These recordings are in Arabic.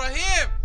إبراهيم.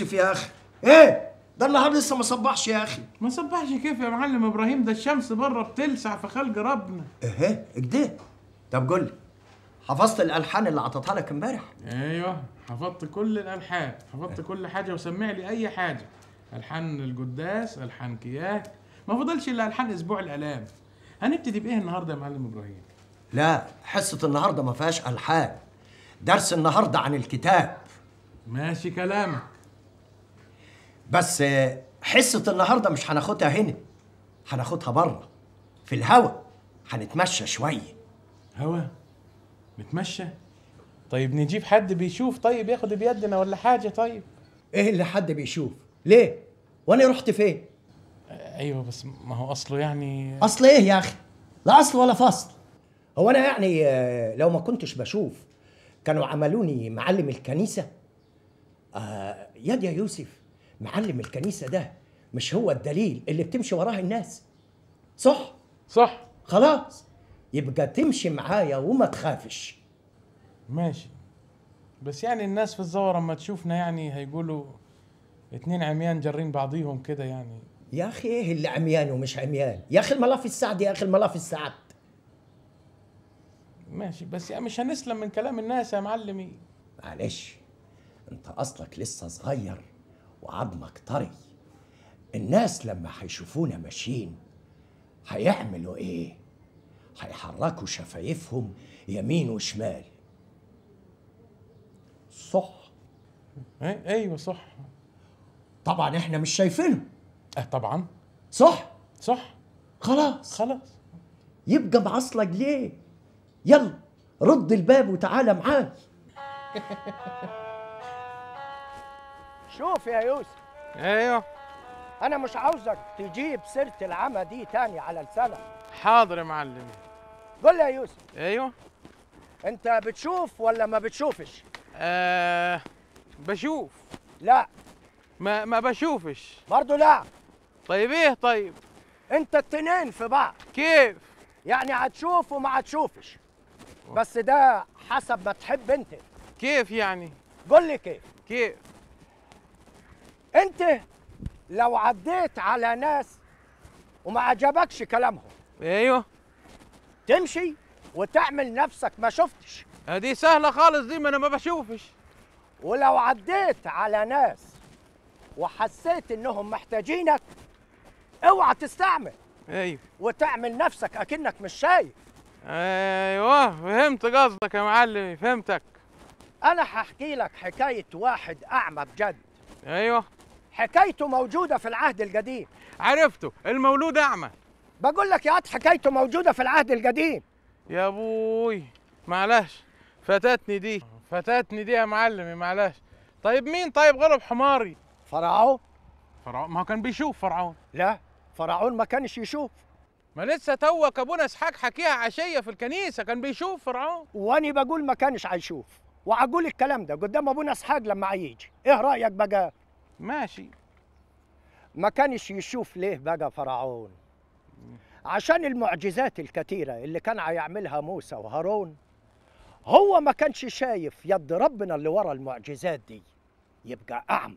يوسف يا أخي. إيه ده النهار لسه ما صبحش يا أخي. ما صبحش كيف يا معلم؟ إبراهيم ده الشمس بره بتلسع في خلق ربنا. إيه كده طب قول لي حفظت الألحان اللي عطتها لك امبارح؟ أيوه حفظت كل الألحان حفظت كل حاجة وسمع لي أي حاجة. ألحان القداس ألحان كياك ما فضلش إلا ألحان أسبوع الألام. هنبتدي بإيه النهارده يا معلم إبراهيم؟ لا حصة النهارده ما فيهاش ألحان. درس النهارده عن الكتاب. ماشي كلامك. بس آه، حصة النهارده مش هناخدها هنا هناخدها بره في الهوا. هنتمشى شوية هوا؟ نتمشى طيب نجيب حد بيشوف؟ طيب ياخد بيدنا ولا حاجة؟ طيب. إيه اللي حد بيشوف؟ ليه؟ وأنا رحت فين؟ أيوه بس ما هو أصله يعني أصل إيه يا أخي؟ لا أصل ولا فصل. هو أنا يعني آه، لو ما كنتش بشوف كانوا عملوني معلم الكنيسة. آه يا دي يا يوسف. معلم الكنيسة ده مش هو الدليل اللي بتمشي وراه الناس؟ صح؟ صح. خلاص. يبقى تمشي معايا وما تخافش. ماشي. بس يعني الناس في الزور أما تشوفنا يعني هيقولوا اتنين عميان جارين بعضيهم كده يعني. يا أخي إيه اللي عميان ومش عميان؟ يا أخي الملاف السعد يا أخي الملاف السعد. ماشي. بس يعني مش هنسلم من كلام الناس يا معلمي. معلش أنت أصلك لسه صغير. وعظمك طري الناس لما هيشوفونا ماشيين هيعملوا إيه؟ هيحركوا شفايفهم يمين وشمال. صح. إيه أيوه صح. طبعا إحنا مش شايفينهم آه طبعا. صح؟ صح. خلاص. خلاص. يبقى معصلك ليه؟ يلا رد الباب وتعالى معاي. شوف يا يوسف. أيوه. أنا مش عاوزك تجيب سيرة العمى دي تاني على لسانك. حاضر يا معلمي قول لي يا يوسف. أيوه. أنت بتشوف ولا ما بتشوفش؟ آه بشوف. لا. ما ما بشوفش. برضو لا. طيب إيه طيب؟ أنت التنين في بعض. كيف؟ يعني هتشوف وما هتشوفش. بس ده حسب ما تحب أنت. كيف يعني؟ قول لي كيف. كيف؟ انت لو عديت على ناس وما عجبكش كلامهم أيوه. تمشي وتعمل نفسك ما شفتش. دي سهلة خالص دي ما أنا ما بشوفش. ولو عديت على ناس وحسيت انهم محتاجينك اوعى تستعمل أيوه. وتعمل نفسك اكنك مش شايف. أيوه فهمت قصدك يا معلمي فهمتك. أنا هحكي لك حكاية واحد اعمى بجد. أيوه. حكايته موجودة في العهد القديم. عرفته المولود أعمى. بقول لك يا عاد حكايته موجودة في العهد القديم. يا أبوي معلش. فاتتني دي فاتتني دي يا معلمي معلش. طيب مين؟ طيب غلب حماري. فرعون؟ فرعون ما هو كان بيشوف فرعون. لا فرعون ما كانش يشوف. ما لسه توك أبونا إسحاق حكيها عشية في الكنيسة كان بيشوف فرعون. وأني بقول ما كانش هيشوف وهقول الكلام ده قدام أبونا إسحاق لما هيجي إيه رأيك بقى؟ ماشي. ما كانش يشوف ليه بقى فرعون؟ عشان المعجزات الكتيرة اللي كان هيعملها موسى وهارون هو ما كانش شايف يد ربنا اللي ورا المعجزات دي. يبقى أعمى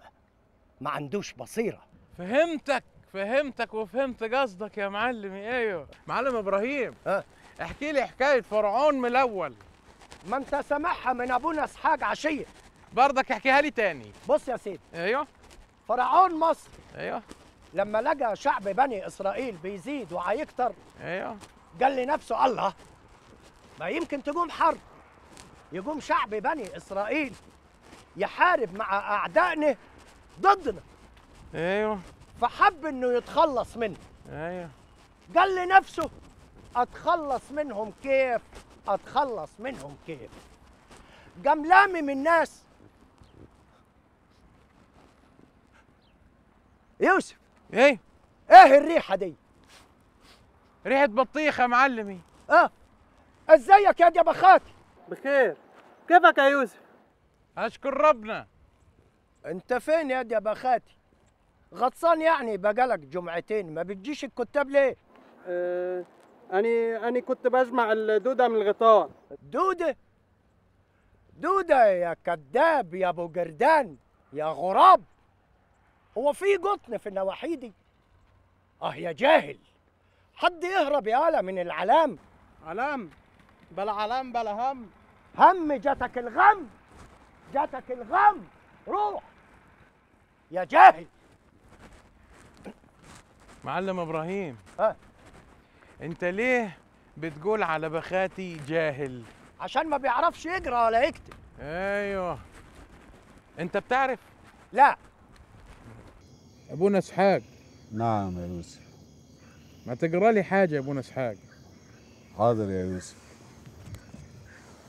ما عندوش بصيرة. فهمتك فهمتك وفهمت قصدك يا معلمي أيوه. معلم إبراهيم ها؟ احكي لي حكاية فرعون من الأول. ما أنت سامعها من أبونا إسحاق عشية. برضك احكيها لي تاني. بص يا سيدي. أيوه. فرعون مصر. أيوه. لما لقى شعب بني إسرائيل بيزيد وهيكتر أيوه. قال لنفسه الله ما يمكن تقوم حرب. يقوم شعب بني إسرائيل يحارب مع أعدائنا ضدنا. أيوه. فحب إنه يتخلص منه. أيوه. قال لنفسه أتخلص منهم كيف؟ أتخلص منهم كيف؟ قام لامم الناس يوسف. إيه؟ إيه الريحة دي؟ ريحة بطيخة يا معلمي. آه. إزيك يا بخاتي بخير. كيفك يا يوسف؟ أشكر ربنا. أنت فين يا يا بخاتي غطسان يعني بقالك جمعتين ما بتجيش الكتاب ليه؟ آه أني أني كنت بجمع الدودة من الغيطان دودة؟ دودة يا كذاب يا أبو جردان يا غراب. هو في قطن في النواحي دي. آه يا جاهل. حد يهرب يالا من العلام. علام. بلا علام بلا هم. هم جاتك الغم. جاتك الغم. روح. يا جاهل. معلم إبراهيم. ها؟ أنت ليه بتقول على بخاتي جاهل؟ عشان ما بيعرفش يقرأ ولا يكتب. أيوه. أنت بتعرف؟ لا. أبونا إسحاق. نعم يا يوسف. ما تقرأ لي حاجة يا أبونا إسحاق؟ حاضر يا يوسف.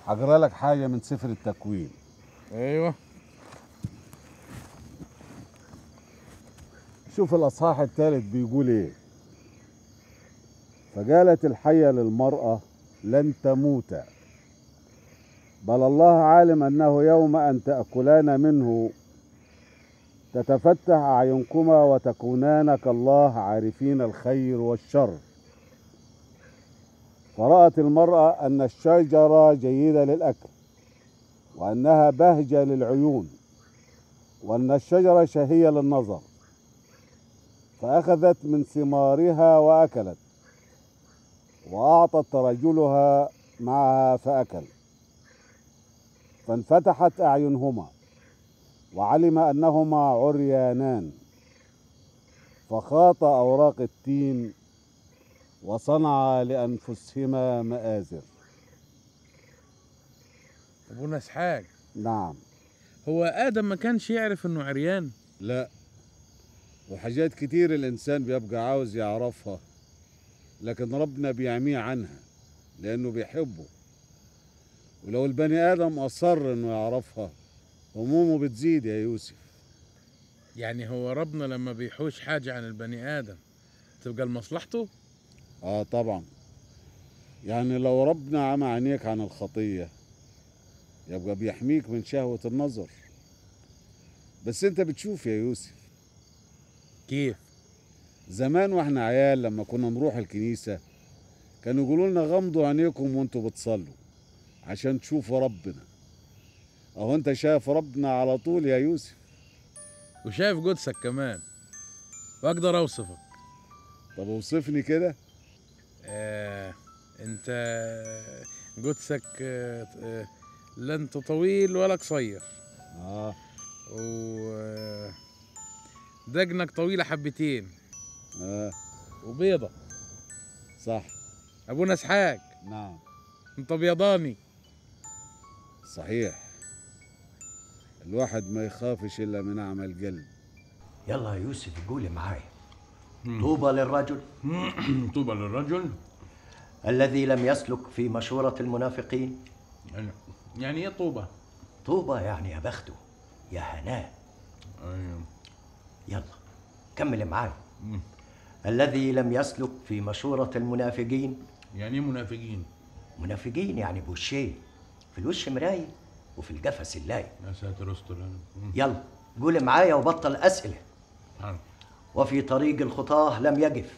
هقرا لك حاجة من سفر التكوين. أيوه. شوف الأصحاح الثالث بيقول إيه. فقالت الحية للمرأة لن تموتا بل الله عالم أنه يوم أن تأكلان منه تتفتح أعينكما وتكونان كالله عارفين الخير والشر. فرأت المرأة أن الشجرة جيدة للأكل وأنها بهجة للعيون وأن الشجرة شهية للنظر. فأخذت من ثمارها وأكلت وأعطت رجلها معها فأكل. فانفتحت أعينهما وعلم أنهما عريانان. فخاط أوراق التين وصنع لأنفسهما مآزر. ابونا اسحاق نعم. هو آدم ما كانش يعرف إنه عريان؟ لا. وحاجات كتير الإنسان بيبقى عاوز يعرفها لكن ربنا بيعميه عنها لأنه بيحبه. ولو البني آدم أصر إنه يعرفها همومه بتزيد يا يوسف. يعني هو ربنا لما بيحوش حاجة عن البني آدم تبقى لمصلحته؟ آه طبعا. يعني لو ربنا عمى عينيك عن الخطية يبقى بيحميك من شهوة النظر. بس أنت بتشوف يا يوسف. كيف؟ زمان وإحنا عيال لما كنا نروح الكنيسة كانوا يقولوا لنا غمضوا عينيكم وأنتوا بتصلوا عشان تشوفوا ربنا. أهو أنت شايف ربنا على طول يا يوسف. وشايف قدسك كمان. واقدر أوصفك. طب أوصفني كده. آه أنت قدسك آه آه، لا انت طويل ولا قصير. آه. و آه، طويلة حبتين. آه. وبيضة. صح. أبونا إسحاق. نعم. أنت بيضاني صحيح. الواحد ما يخافش إلا من اعمى القلب يلا يا يوسف قولي معايا طوبى للرجل. طوبى للرجل. الذي لم يسلك في مشورة المنافقين. يعني- يعني إيه طوبى؟ طوبى يعني يا بخته يا هناه أيوه. يلا كمل معايا الذي لم يسلك في مشورة المنافقين. يعني إيه منافقين؟ منافقين يعني بوشين في الوش مراية. وفي القفص اللاي يا ساتر استر يلا قول معايا وبطل أسئلة. حاضر. وفي طريق الخطاه لم يقف.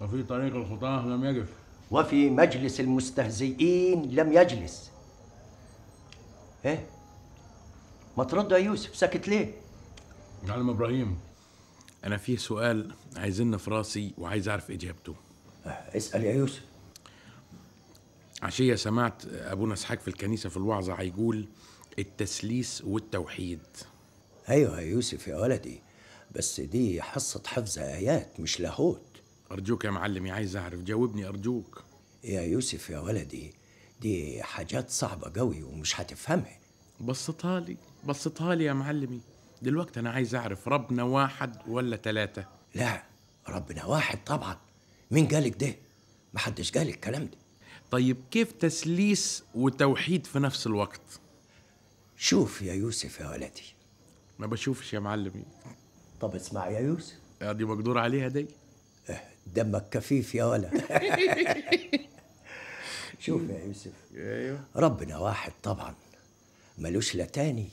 وفي طريق الخطاه لم يقف. وفي مجلس المستهزئين لم يجلس. إيه؟ ما ترد يا يوسف ساكت ليه؟ معلم إبراهيم. أنا في سؤال عايزين في راسي وعايز أعرف إجابته. آه، اسأل يا يوسف. عشية سمعت ابونا اسحاق في الكنيسة في الوعظة هيقول التسليس والتوحيد. أيوه يا يوسف يا ولدي بس دي حصة حفظ آيات مش لاهوت. أرجوك يا معلمي عايز أعرف جاوبني أرجوك. يا يوسف يا ولدي دي حاجات صعبة قوي ومش هتفهمها. بسطها لي بسطها لي يا معلمي. دلوقتي أنا عايز أعرف ربنا واحد ولا ثلاثة لا ربنا واحد طبعا. مين قالك ده؟ محدش قال الكلام ده. طيب كيف تسليس وتوحيد في نفس الوقت؟ شوف يا يوسف يا ولدي. ما بشوفش يا معلمي طب اسمع يا يوسف. دي مقدور عليها دي؟ آه، دمك كفيف يا ولد شوف يا يوسف. أيوه. ربنا واحد طبعا ملوش لا تاني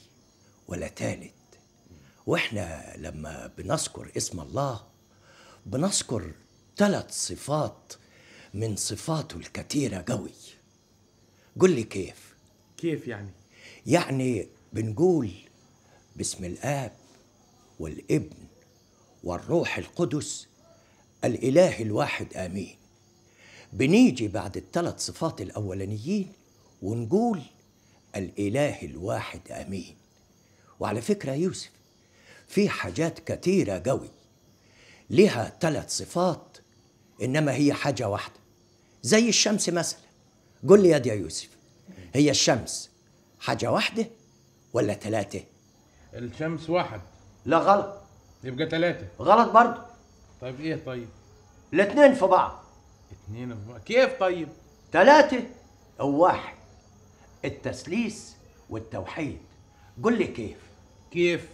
ولا تالت. وإحنا لما بنذكر اسم الله بنذكر ثلاث صفات من صفاته الكتيرة قوي. قل لي كيف؟ كيف يعني؟ يعني بنقول باسم الآب والابن والروح القدس الإله الواحد آمين. بنيجي بعد الثلاث صفات الأولانيين ونقول الإله الواحد آمين. وعلى فكرة يوسف في حاجات كتيرة قوي. لها ثلاث صفات إنما هي حاجة واحدة. زي الشمس مثلا. قل لي يا يوسف هي الشمس حاجة واحدة ولا ثلاثة؟ الشمس واحد. لا غلط. يبقى ثلاثة. غلط برضه. طيب إيه طيب؟ الاثنين في بعض. اتنين في بعض. كيف طيب؟ ثلاثة أو واحد. التسليس والتوحيد. قل لي كيف؟ كيف؟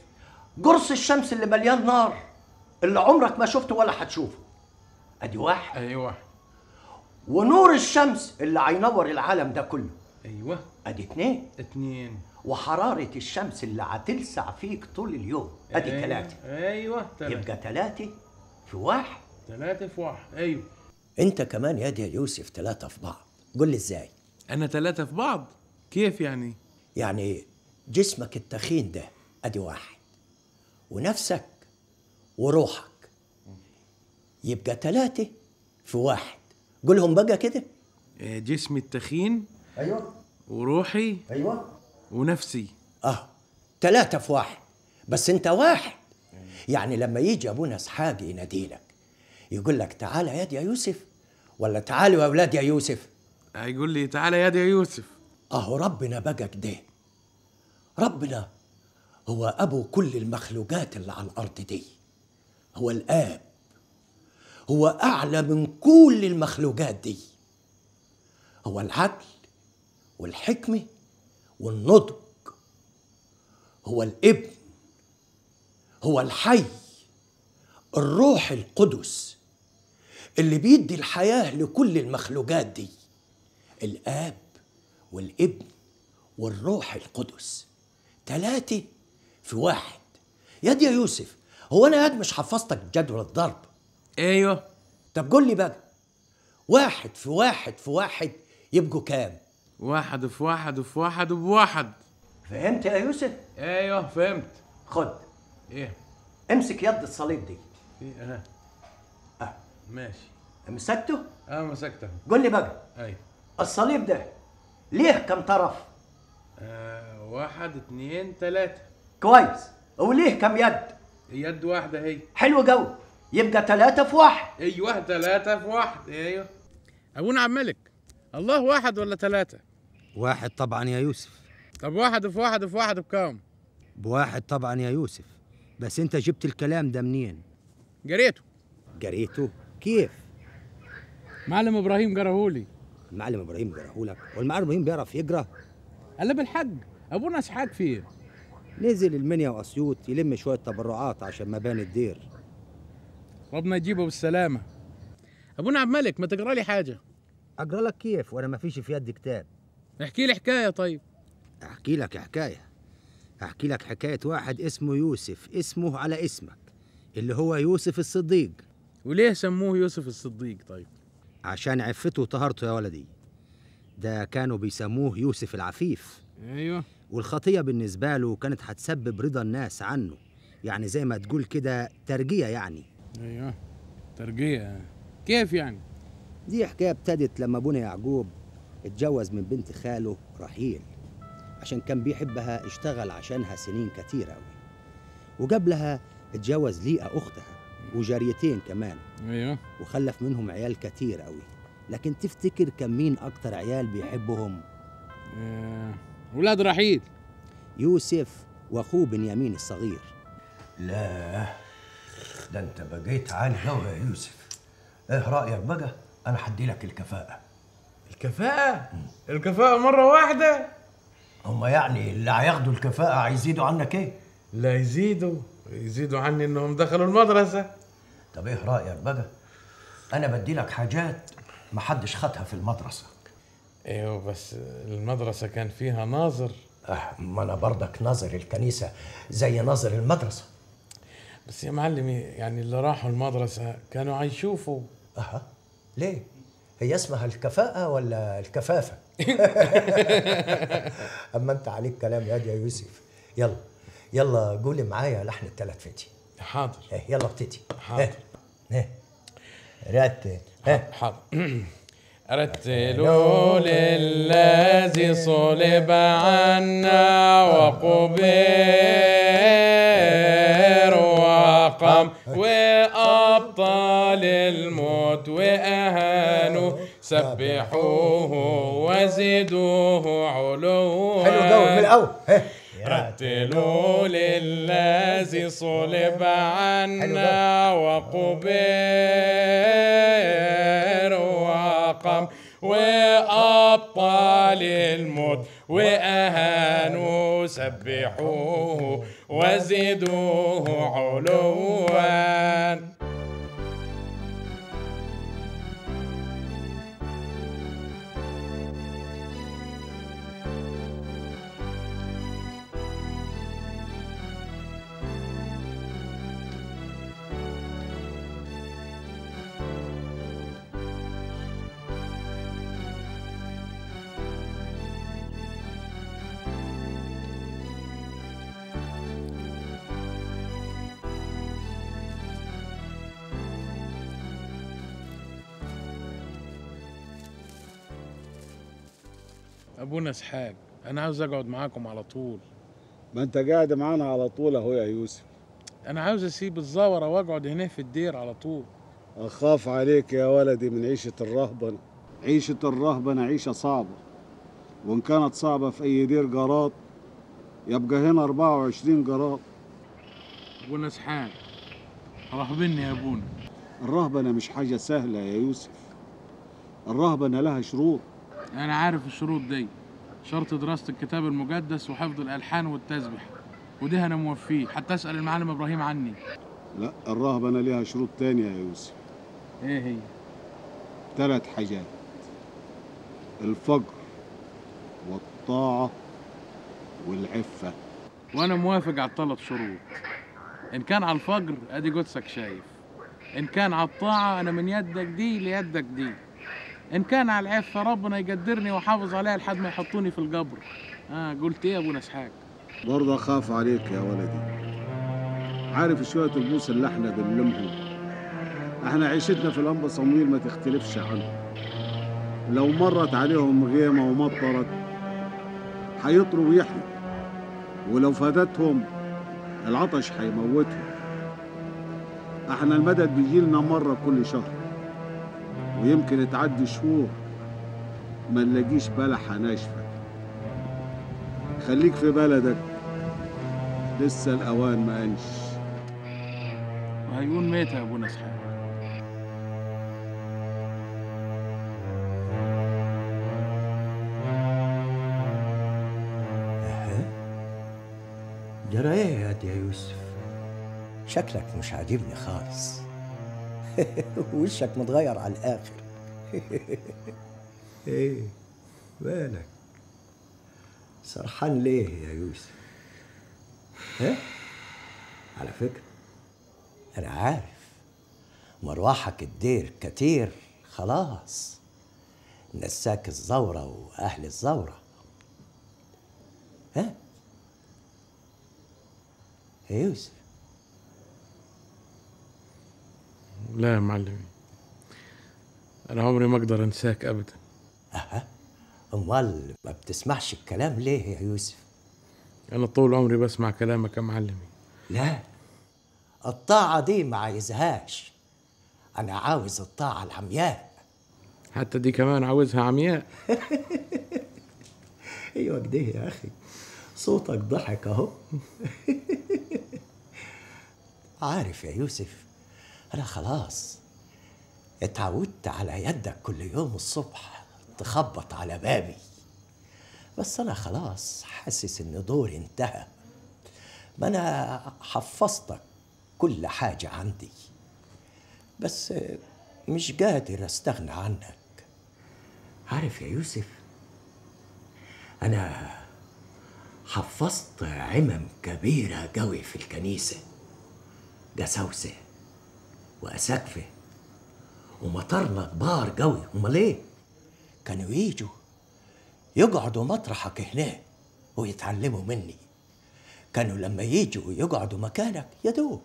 قرص الشمس اللي مليان نار اللي عمرك ما شفته ولا هتشوفه أدي واحد. أيوه ونور الشمس اللي هينور العالم ده كله. أيوه. أدي اتنين. اتنين. وحرارة الشمس اللي هتلسع فيك طول اليوم. أدي أيوة. ثلاثة أيوه. ثلاثة يبقى ثلاثة في واحد. ثلاثة في واحد. أيوه. أنت كمان يا دي يا يوسف ثلاثة في بعض. قل لي إزاي؟ أنا ثلاثة في بعض. كيف يعني؟ يعني جسمك التخين ده. أدي واحد. ونفسك وروحك. يبقى ثلاثة في واحد. قولهم بقى كده. آه، جسمي التخين أيوه. وروحي أيوه. ونفسي. آه ثلاثة في واحد. بس أنت واحد. يعني لما يجي أبونا اسحاق يناديلك يقول لك تعالى يا يا يوسف ولا تعالوا يا أولاد يا يوسف؟ هيقول لي تعالى يا يا يوسف. أهو ربنا بقى كده ربنا هو أبو كل المخلوقات اللي على الأرض دي. هو الآب. هو أعلى من كل المخلوقات دي. هو العقل والحكمة والنضج. هو الإبن. هو الحي. الروح القدس اللي بيدي الحياة لكل المخلوقات دي. الآب والإبن والروح القدس. ثلاثة في واحد. يا دي يا يوسف هو أنا قاعد مش حفظتك جدول الضرب؟ أيوه. طب قول لي بقى واحد في واحد في واحد يبقوا كام؟ واحد في واحد في واحد بواحد فهمت يا يوسف؟ أيوه فهمت. خد. إيه؟ امسك يد الصليب دي. في آه. آه ماشي. مسكته؟ آه مسكته. قول لي بقى. أيوه. الصليب ده ليه كم طرف؟ آه واحد اتنين تلاتة. كويس. وليه كم يد؟ يد واحدة هي. حلو قوي. يبقى ثلاثة في واحد. أيوه تلاتة في واحد. أيوه. ابونا عم ملك الله واحد ولا تلاتة؟ واحد طبعا يا يوسف. طب واحد في واحد في واحد بكام؟ بواحد طبعا يا يوسف. بس أنت جبت الكلام ده منين؟ قريته. قريته؟ كيف؟ معلم إبراهيم قراهولي المعلم إبراهيم قراهولك والمعلم إبراهيم بيعرف يقرأ. قال بالحق أبونا اسحاق فين نزل المنيا وأسيوط يلم شوية تبرعات عشان مباني الدير. ربنا يجيبه بالسلامة. ابونا عبد الملك ما تقرأ لي حاجة؟ أقرأ لك كيف وأنا ما فيش في يدي كتاب. احكي لي حكاية طيب. أحكي لك حكاية. أحكي لك حكاية واحد اسمه يوسف اسمه على اسمك اللي هو يوسف الصديق. وليه سموه يوسف الصديق طيب؟ عشان عفته وطهارته يا ولدي. ده كانوا بيسموه يوسف العفيف. أيوه. والخطية بالنسبة له كانت هتسبب رضا الناس عنه. يعني زي ما تقول كده ترجية يعني. أيوه. ترقية. كيف يعني؟ دي حكاية ابتدت لما ابونا يعقوب اتجوز من بنت خاله رحيل. عشان كان بيحبها اشتغل عشانها سنين كتير أوي. وقبلها اتجوز ليئة أختها وجاريتين كمان. أيوه. وخلف منهم عيال كتير أوي. لكن تفتكر كان مين أكتر عيال بيحبهم؟ آه، ولاد رحيل. يوسف وأخوه بنيامين الصغير. لا. ده انت بقيت عالي قوي يا يوسف. إيه رأيك بقى؟ أنا هدي لك الكفاءة. الكفاءة؟ الكفاءة مرة واحدة؟ هما يعني اللي هياخدوا الكفاءة هيزيدوا عنك إيه؟ لا يزيدوا يزيدوا عني إنهم دخلوا المدرسة. طب إيه رأيك بقى؟ أنا بدي لك حاجات محدش خدها في المدرسة. أيوه بس المدرسة كان فيها ناظر. آه ما أنا برضك ناظر الكنيسة زي ناظر المدرسة. بس يا معلمي يعني اللي راحوا المدرسة كانوا هيشوفوا أها. ليه؟ هي اسمها الكفاءة ولا الكفافة؟ أما أنت عليك كلام يا يا يوسف. يلا يلا قولي معايا لحن التلات فتي حاضر. إيه، يلا ابتدي. حاضر. إيه. رتل ها حاضر. رتلوا للذي صلب عنا وقبر وقام وأبطال الموت وأهانوا. سبحوه وزدوه علوا. حلو قوي من الأول. ها. رتلوا للذي صلب عنا وقبر وأبطال الموت وأهانوا سبحوه وزدوه علوا. أبونا إسحاق أنا عاوز أقعد معاكم على طول. ما أنت قاعد معانا على طول أهو يا يوسف. أنا عاوز أسيب الزورة وأقعد هنا في الدير على طول. أخاف عليك يا ولدي من عيشة الرهبنة عيشة الرهبنة عيشة صعبة. وإن كانت صعبة في أي دير جراد يبقى هنا 24 جراد أبونا إسحاق رهبني يا أبونا. الرهبنة مش حاجة سهلة يا يوسف. الرهبنة لها شروط. أنا عارف الشروط دي. شرط دراسة الكتاب المقدس وحفظ الألحان والتسبح وده أنا موفيه. حتى أسأل المعلم إبراهيم عني. لا الرهبنة لها شروط تانية يا يوسف. إيه هي؟ ثلاث حاجات. الفجر والطاعة والعفة. وأنا موافق على الثلاث شروط. إن كان على الفجر أدي قدسك شايف. إن كان على الطاعة أنا من يدك دي ليدك دي. إن كان على العفه ربنا يقدرني واحافظ عليها لحد ما يحطوني في القبر. آه قلت إيه يا ابونا اسحاق برضه أخاف عليك يا ولدي. عارف شوية البوس اللي إحنا بنلمهم؟ إحنا عيشتنا في الانبا صمويل ما تختلفش عنه. لو مرت عليهم غيمة ومطرت هيطروا ويحيوا ولو فاتتهم العطش هيموتهم. إحنا المدد بيجيلنا مرة كل شهر. ويمكن تعدي شهور ما نلاقيش بلحه ناشفه خليك في بلدك لسه الأوان ما انش وهيقول ميت يا أبونا اسحاق جرى إيه يا يوسف. شكلك مش عاجبني خالص. وشك متغير على الآخر. إيه مالك؟ سرحان ليه يا يوسف؟ ها؟ على فكرة. أنا عارف. مروحك الدير كتير خلاص. نساك الزورة وأهل الزورة. ها؟ يا يوسف. لا يا معلمي أنا عمري ما أقدر أنساك ابدا. أها. أمال ما بتسمعش الكلام ليه يا يوسف؟ أنا طول عمري بسمع كلامك يا معلمي لا. الطاعة دي ما عايزهاش. أنا عاوز الطاعة العمياء. حتى دي كمان عاوزها عمياء. أيوة كده يا أخي. صوتك ضحك أهو. عارف يا يوسف أنا خلاص. اتعودت على يدك كل يوم الصبح تخبط على بابي. بس أنا خلاص حاسس إن دوري انتهى. ما أنا حفظتك كل حاجة عندي. بس مش قادر أستغنى عنك. عارف يا يوسف أنا حفظت عمم كبيرة قوي في الكنيسة. جساوسة وأساقفة ومطرنا كبار قوي. أمال إيه؟ كانوا يجوا يقعدوا مطرحك هناك ويتعلموا مني. كانوا لما يجوا يقعدوا مكانك يا دوب.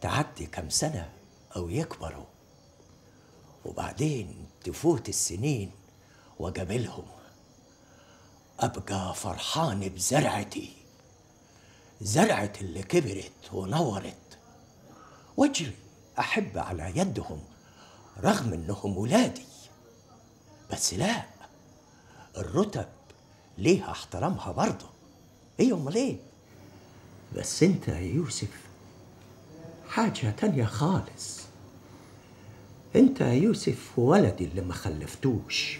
تعدي كم سنة أو يكبروا. وبعدين تفوت السنين وقابلهم. أبقى فرحان بزرعتي. زرعة اللي كبرت ونورت. واجري أحب على يدهم رغم إنهم ولادي. بس لا الرتب ليها احترامها برضه. إيه امال إيه بس أنت يا يوسف حاجة تانية خالص. أنت يا يوسف ولدي اللي ما خلفتوش.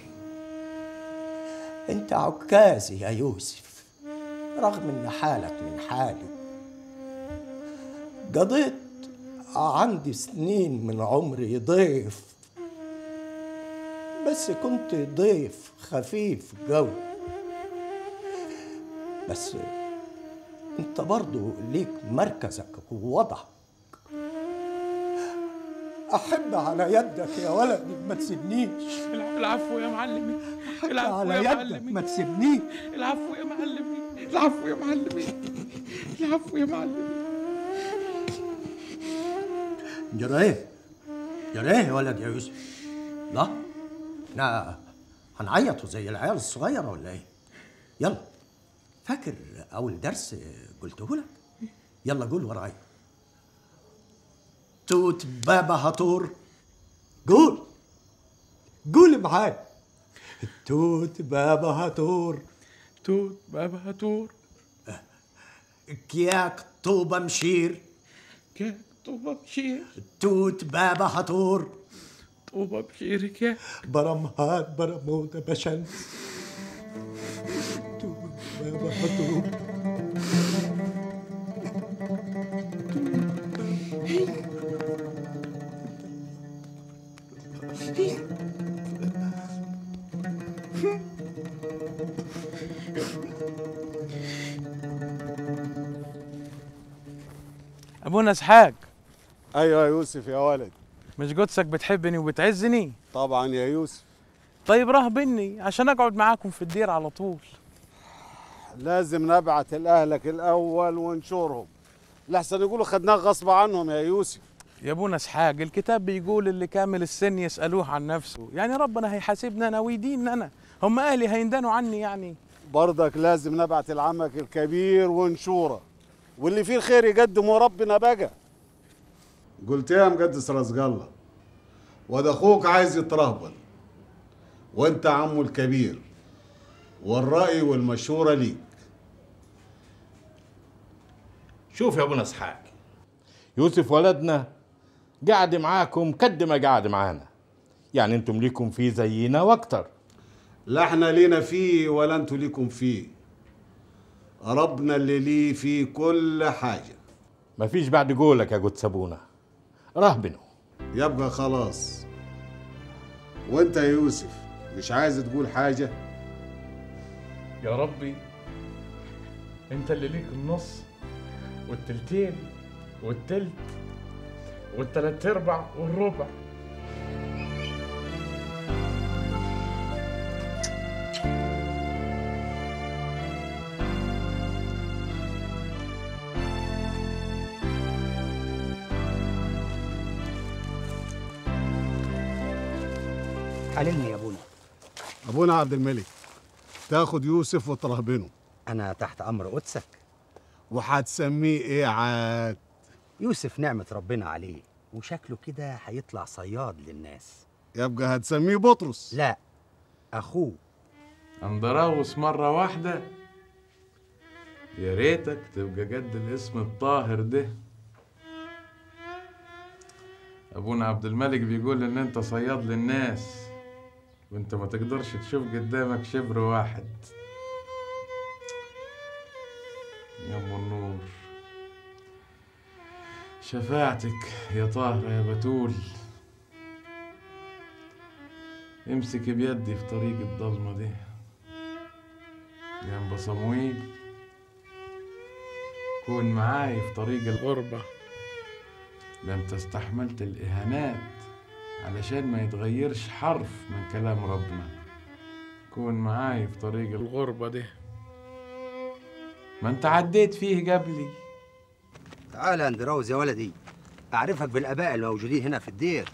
أنت عكازي يا يوسف رغم إن حالك من حالي. قضيت عندي سنين من عمري ضيف. بس كنت ضيف خفيف جو بس انت برضو ليك مركزك ووضعك. أحب على يدك يا ولدي ما تسيبنيش. العفو يا معلمي. العفو على يا يدك معلمي. ما تسيبنيش. العفو يا معلمي. العفو يا معلمي. العفو يا معلمي. جرى إيه جرى إيه يا ولد يا يوسف لا إحنا هنعيطوا زي العيال الصغيره ولا إيه يلا فاكر اول درس قلته لك يلا قول ورايا توت بابا هاتور قول قول معايا توت بابا هاتور توت بابا هاتور كياك طوبة مشير كياك طوبة أمشير توت بابا هاتور. طوبة بشير كيك برمهات برمودا بشمس توت بابا هاتور. أبونا إسحاق. أيوه يا يوسف يا ولد. مش قدسك بتحبني وبتعزني؟ طبعا يا يوسف. طيب رهبني عشان أقعد معاكم في الدير على طول. لازم نبعت لأهلك الأول ونشورهم. لحسن يقولوا خدناه غصب عنهم يا يوسف. يا ابونا اسحاق الكتاب بيقول اللي كامل السن يسألوه عن نفسه. يعني ربنا هيحاسبنا انا ويديننا أنا. هم أهلي هيندنوا عني يعني. برضك لازم نبعت لعمك الكبير ونشوره. واللي فيه الخير يقدمه ربنا بقى. قلت يا مقدس رزق الله. وده أخوك عايز يترهبن وأنت عمه الكبير. والرأي والمشورة ليك. شوف يا ابونا اسحاق يوسف ولدنا قاعد معاكم قد ما قاعد معانا. يعني أنتم ليكم فيه زينا وأكتر. لا إحنا لينا فيه ولا أنتوا ليكم فيه. ربنا اللي ليه فيه كل حاجة. مفيش بعد قولك يا قدس أبونا. رهبنوا يبقى خلاص. وانت يا يوسف مش عايز تقول حاجة؟ يا ربي انت اللي ليك النص والتلتين والتلت والتلات ارباع والربع. حللني يا أبونا. أبونا عبد الملك تاخد يوسف وترهبنه. أنا تحت أمر قدسك وهتسميه إيه عاد؟ يوسف نعمة ربنا عليه وشكله كده هيطلع صياد للناس. يبقى هتسميه بطرس. لا أخوه. اندراوس مرة واحدة. يا ريتك تبقى قد الاسم الطاهر ده. أبونا عبد الملك بيقول إن أنت صياد للناس. وانت ما تقدرش تشوف قدامك شبر واحد. يا أم النور شفاعتك يا طاهرة يا بتول. امسك بيدي في طريق الضلمة دي. يا أنبا صمويل. كون معاي في طريق الغربة ده انت استحملت الإهانات. علشان ما يتغيرش حرف من كلام ربنا. كون معاي في طريق الغربة دي. ما انت عديت فيه قبلي. تعال يا اندراوز يا ولدي أعرفك بالآباء الموجودين هنا في الدير.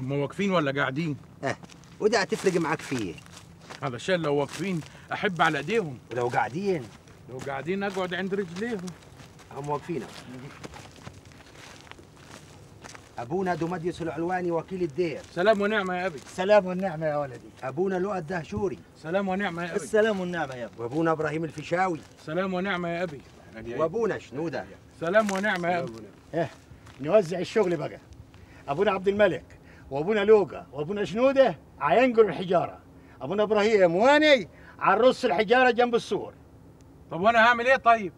هم واقفين ولا قاعدين؟ آه وده هتفرق معاك فيه علشان لو واقفين أحب على إيديهم. ولو قاعدين؟ لو قاعدين أقعد عند رجليهم. هم واقفين أهو. أبونا دوماديوس العلواني وكيل الدير. سلام ونعمة يا أبي. السلام والنعمة يا ولدي. أبونا لؤى الدهشوري. سلام ونعمة يا أبي. السلام والنعمة يا ابو وأبونا إبراهيم الفيشاوي. سلام ونعمة يا أبي. وأبونا شنودة. سلام ونعمة يا أبي. نوزع الشغل بقى. أبونا عبد الملك وأبونا لوقا وأبونا شنودة هينقلوا الحجارة. أبونا إبراهيم واني عرص الحجارة جنب السور. طب وأنا هعمل إيه طيب؟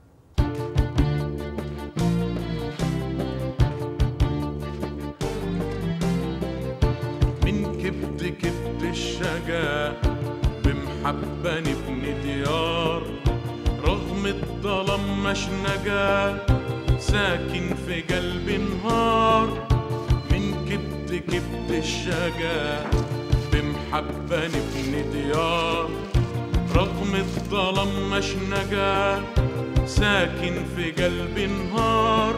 الشجا بمحبة نبني ديار رغم الظلام مش نجا ساكن في قلب نهار. من كبد كبد الشجا بمحبة نبني ديار رغم الظلام مش نجا ساكن في قلب نهار.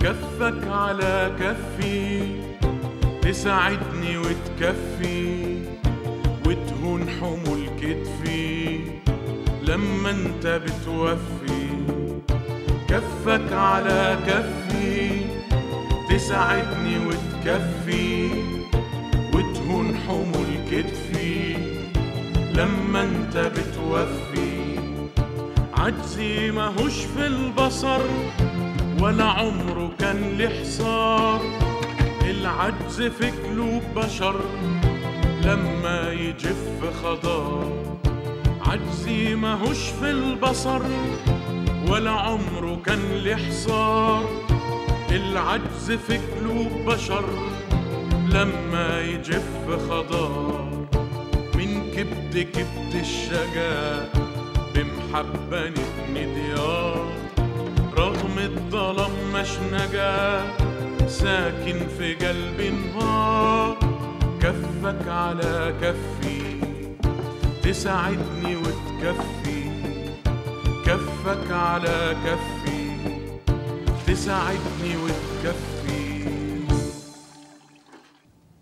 كفك على كفي تساعدني وتكفي. لما انت بتوفي كفك على كفي تساعدني وتكفي وتهون حمول كتفي لما انت بتوفي عجزي ماهوش في البصر ولا عمره كان له حصار العجز في قلوب بشر لما يجف خضار. عجزي ماهوش في البصر ولا عمره كان له حصار. العجز في قلوب بشر لما يجف خضار. من كبد كبد الشجا بمحبة نبني ديار. رغم الظلام مش نجا ساكن في قلبي نهار كفك على كفي تساعدني وتكفي. كفك على كفي. تساعدني وتكفي.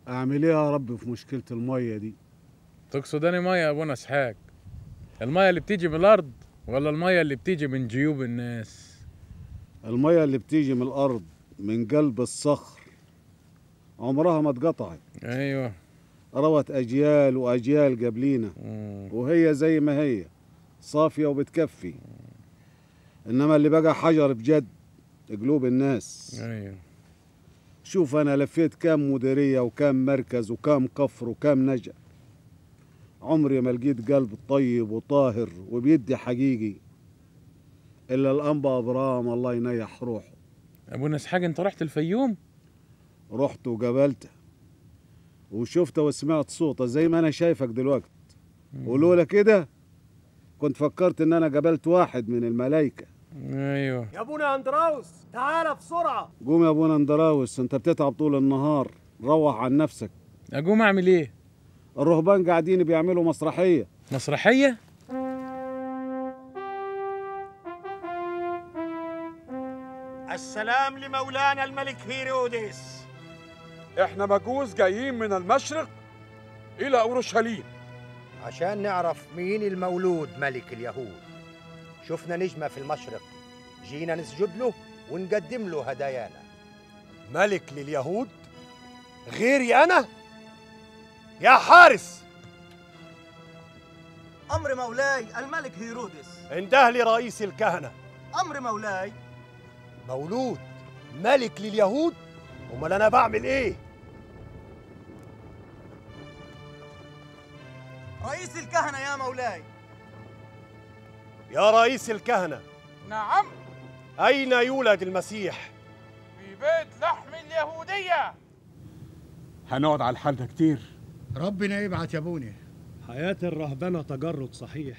أعمل إيه يا رب في مشكلة المية دي؟ تقصد اني مية يا ابونا اسحاق المية اللي بتيجي من الأرض ولا المية اللي بتيجي من جيوب الناس؟ المية اللي بتيجي من الأرض من قلب الصخر. عمرها ما اتقطعت. أيوه. روت أجيال وأجيال قبلينا. وهي زي ما هي صافية وبتكفي. إنما اللي بقى حجر بجد قلوب الناس. أيوه. شوف أنا لفيت كام مديرية وكام مركز وكام كفر وكام نجع عمري ما لقيت قلب طيب وطاهر وبيدي حقيقي. إلا الأنبا إبراهيم الله ينيح روحه. ابونا اسحاق أنت رحت الفيوم؟ رحت وقابلته. وشفته وسمعت صوته زي ما أنا شايفك دلوقتي ولولا كده؟ كنت فكرت إن أنا قابلت واحد من الملايكة. أيوه. يا أبونا أندراوس تعال بسرعة. قوم يا أبونا أندراوس أنت بتتعب طول النهار. روح عن نفسك. أقوم أعمل إيه؟ الرهبان قاعدين بيعملوا مسرحية. مسرحية؟ السلام لمولانا الملك هيروديس. إحنا مجوس جايين من المشرق إلى أورشليم. عشان نعرف مين المولود ملك اليهود. شفنا نجمة في المشرق. جينا نسجد له ونقدم له هدايانا. ملك لليهود غيري أنا؟ يا حارس! أمر مولاي الملك هيرودس. انده لي رئيس الكهنة. أمر مولاي. مولود ملك لليهود؟ أمال أنا بعمل إيه؟ رئيس الكهنة يا مولاي. يا رئيس الكهنة. نعم. أين يولد المسيح؟ في بيت لحم اليهودية. هنقعد على الحال ده كتير. ربنا يبعت يا ابونا حياة الرهبنة تجرد صحيح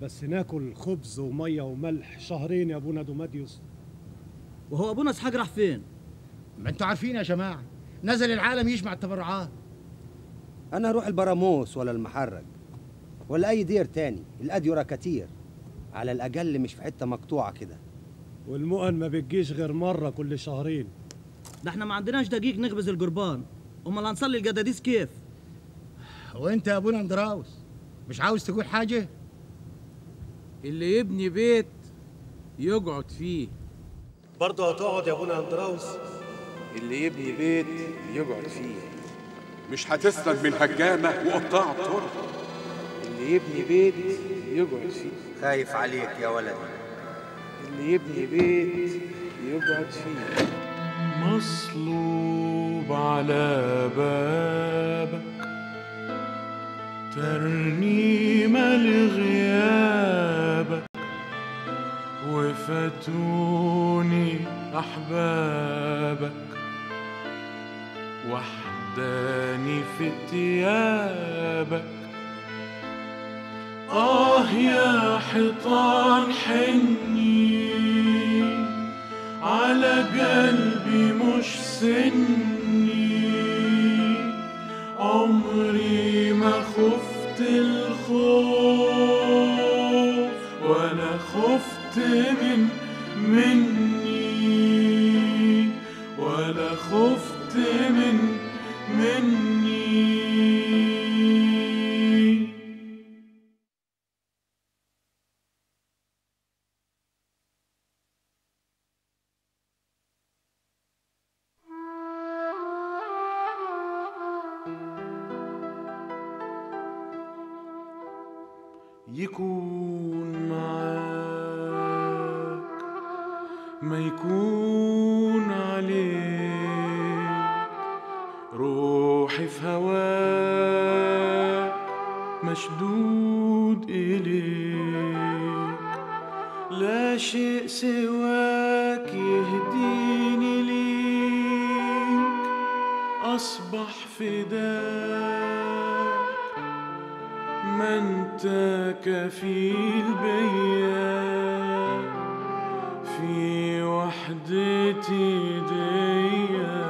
بس ناكل خبز ومية وملح شهرين يا ابونا دوماديوس. وهو أبونا إسحاق راح فين؟ ما أنتوا عارفين يا جماعة نزل العالم يجمع التبرعات. أنا أروح البراموس ولا المحرج ولا أي دير تاني الاديرة كتير. على الأقل مش في حتة مقطوعة كده. والمؤن ما بتجيش غير مرة كل شهرين. ده إحنا ما عندناش دقيق نخبز القربان. أمال هنصلي الجداديس كيف؟ وأنت يا ابونا اندراوس مش عاوز تقول حاجة؟ اللي يبني بيت يقعد فيه. برضه هتقعد يا ابونا اندراوس اللي يبني بيت يقعد فيه. مش هتسلم من هجامة وقطاع الطرق اللي يبني بيت يقعد فيه. خايف عليك يا ولدي. اللي يبني بيت يقعد فيه. مصلوب على بابك ترنيمة لغيابك وفاتوني أحبابك. وحداني في ثيابك. آه يا حيطان حني على قلبي مش سني. عمري ما خفت الخوف. يكون معاك ما يكون عليك. روحي في هواك مشدود إليك. لا شيء سواك يهديني ليك. أصبح فداك أتاك في البيان في وحدتي ديان.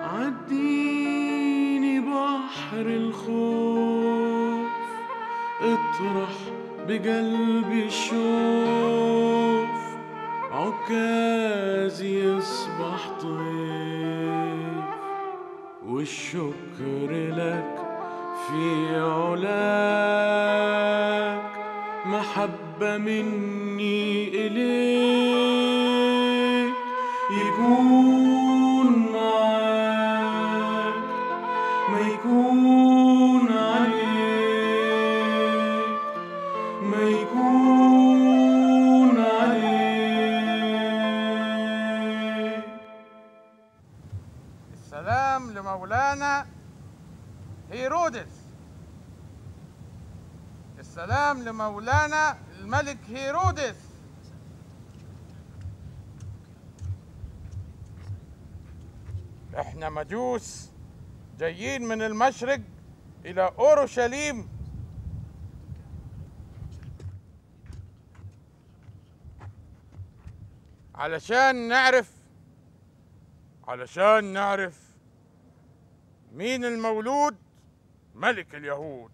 عديني بحر الخوف اطرح بقلبي الشوف. عكازي يصبح طيف والشكر لك في علاك محبة مني إليك. يكون لمولانا الملك هيرودس. إحنا مجوس جايين من المشرق إلى أورشليم. علشان نعرف علشان نعرف مين المولود؟ ملك اليهود.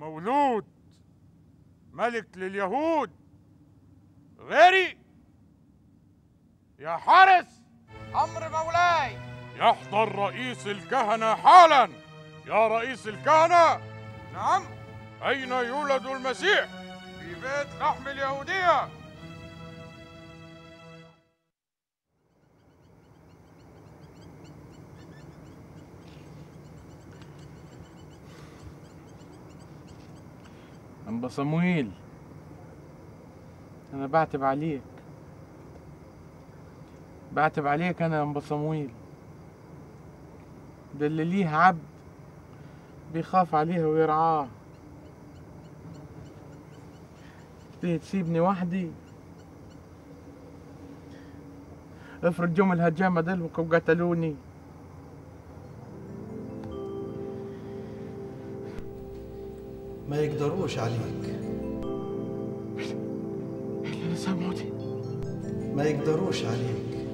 مولود ملك لليهود. غيري! يا حارس! أمر مولاي! يحضر رئيس الكهنة حالا. يا رئيس الكهنة! نعم. أين يولد المسيح؟ في بيت لحم اليهودية. أنبا صمويل أنا بعتب عليك. بعتب عليك أنا يا أنبا صمويل ده اللي ليه عبد بيخاف عليه ويرعاه. ليه تسيبني وحدي؟ افرض جم الهجامة دلوك وقتلوني. ما يقدروش عليك. اللي سامعوني ما يقدروش عليك.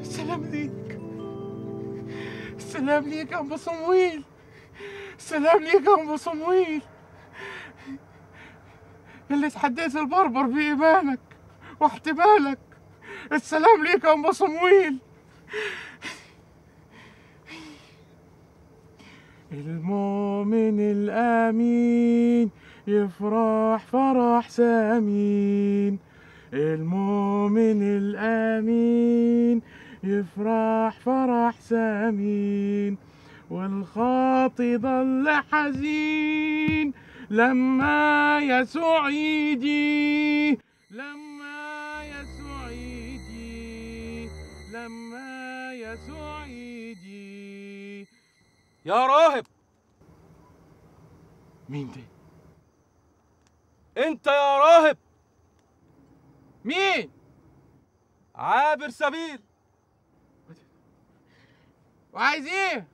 السلام ليك. السلام ليك يا أبو صمويل. السلام ليك يا أبو صمويل. اللي تحديت البربر بإيمانك واحتمالك. السلام ليك يا أبو صمويل. المؤمن الآمين يفرح فرح سمين المؤمن الآمين يفرح فرح سمين والخاطي ضل حزين لما يسوع يجي لما يسوع يجي لما يسوع يا راهب. مين ده؟ انت يا راهب. مين؟ عابر سبيل. وعايز إيه؟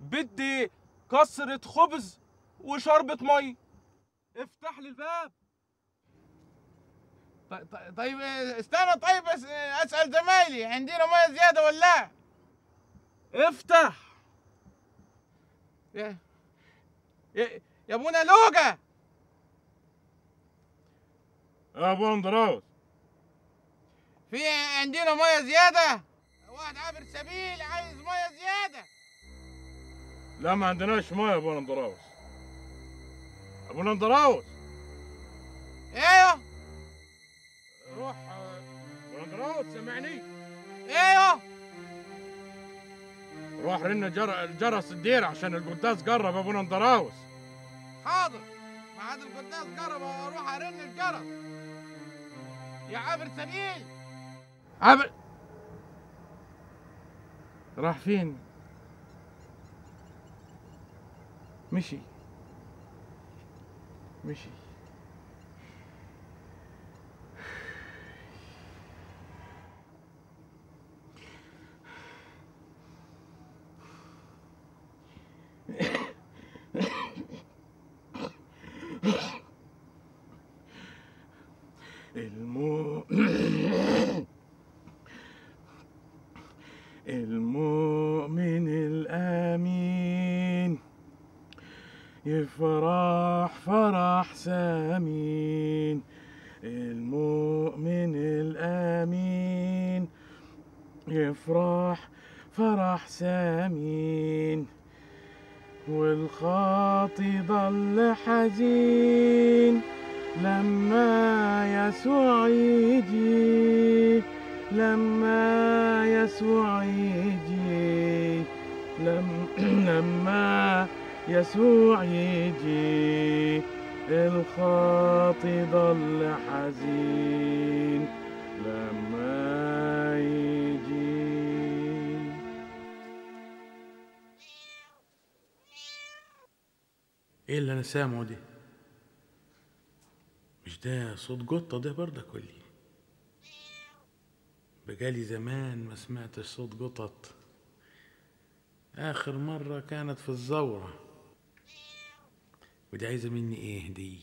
بدي كسرة خبز وشربة مي. افتح لي الباب. طيب, استنى طيب بس أسأل زمايلي عندنا مية زيادة ولا افتح. يا يا, يا ابونا لوقا يا ابو اندراوس في عندنا ميه زياده واحد عابر سبيل عايز ميه زياده لا ما عندناش ميه يا ابونا اندراوس ابونا اندراوس أيوه روح ابونا اندراوس سمعني أيوه روح رن جر... الجرس الدير عشان القداس قرب يا أبونا اندراوس حاضر. ما عاد القداس قرب أروح أرن الجرس يا عابر سبيل. عابر راح فين؟ مشي. مشي. المؤمن الأمين. يفرح فرح سمين المؤمن الأمين. يفرح فرح سمين والخاطي ضل حزين لما يسوع يجي. لما يسوع يجي لم لما يسوع يجي الخاطي ضل حزين لما يجي. إيه اللي أنا سامعه ده مش ده صوت قطة ده برضك ولا إيه بقالي زمان ما سمعتش صوت قطط. آخر مرة كانت في الزورة. ودي عايزة مني إيه؟ دي.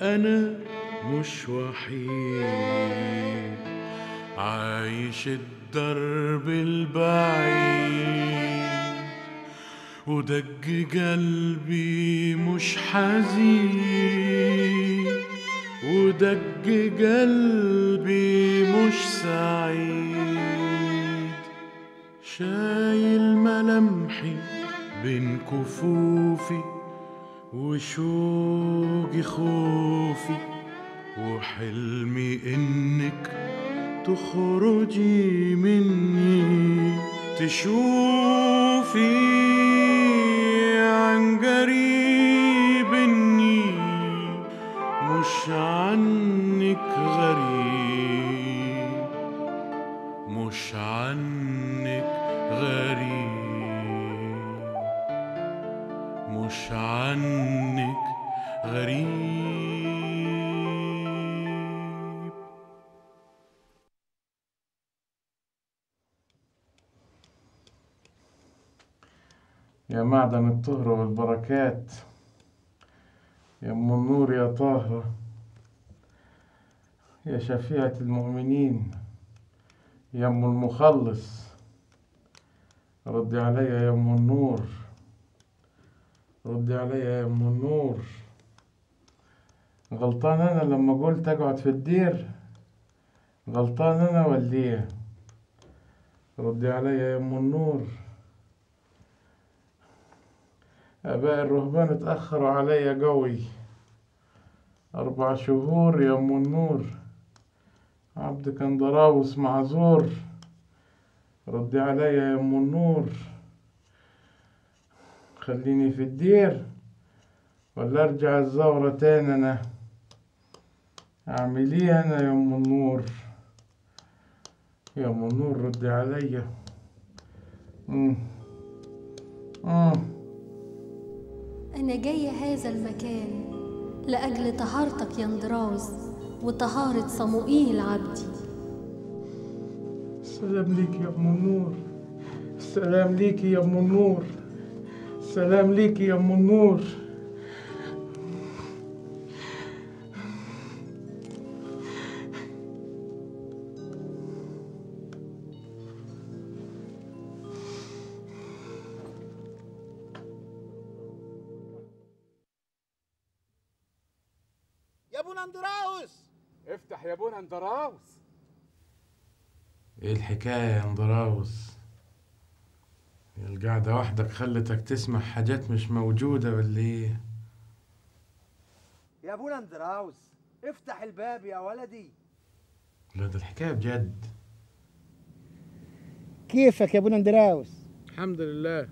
أنا مش وحيد. عايش الدرب البعيد ودق قلبي مش حزين ودق قلبي مش سعيد. شايل ملامحي بين كفوفي وشوقي خوفي وحلمي إنك تخرجي مني تشوفي يا معدن الطهر والبركات يا أم النور يا طاهرة يا شفيعة المؤمنين يا أم المخلص ردي عليا يا أم النور ردي عليا يا أم النور. غلطان أنا لما قلت أقعد في الدير غلطان أنا ولا ردي عليا يا أم النور. اباء الرهبان اتاخروا عليا قوي. أربع شهور يا أم النور. عبد كان ضراوس معذور. ردي عليا يا أم النور. خليني في الدير ولا أرجع الزورة تاني أنا. أعمل إيه أنا يا أم النور؟ يا أم النور ردي عليا مم. مم. أنا جاية هذا المكان لأجل طهارتك يا اندراوس وطهارة صموئيل عبدي. السلام ليك يا أم النور السلام ليك يا أم النور السلام ليك يا أم النور يا اندراوس إيه الحكاية يا اندراوس القعدة وحدك خلتك تسمع حاجات مش موجودة ولا إيه؟ يا أبونا اندراوس افتح الباب يا ولدي. لا ده الحكاية بجد. كيفك يا أبونا اندراوس الحمد لله.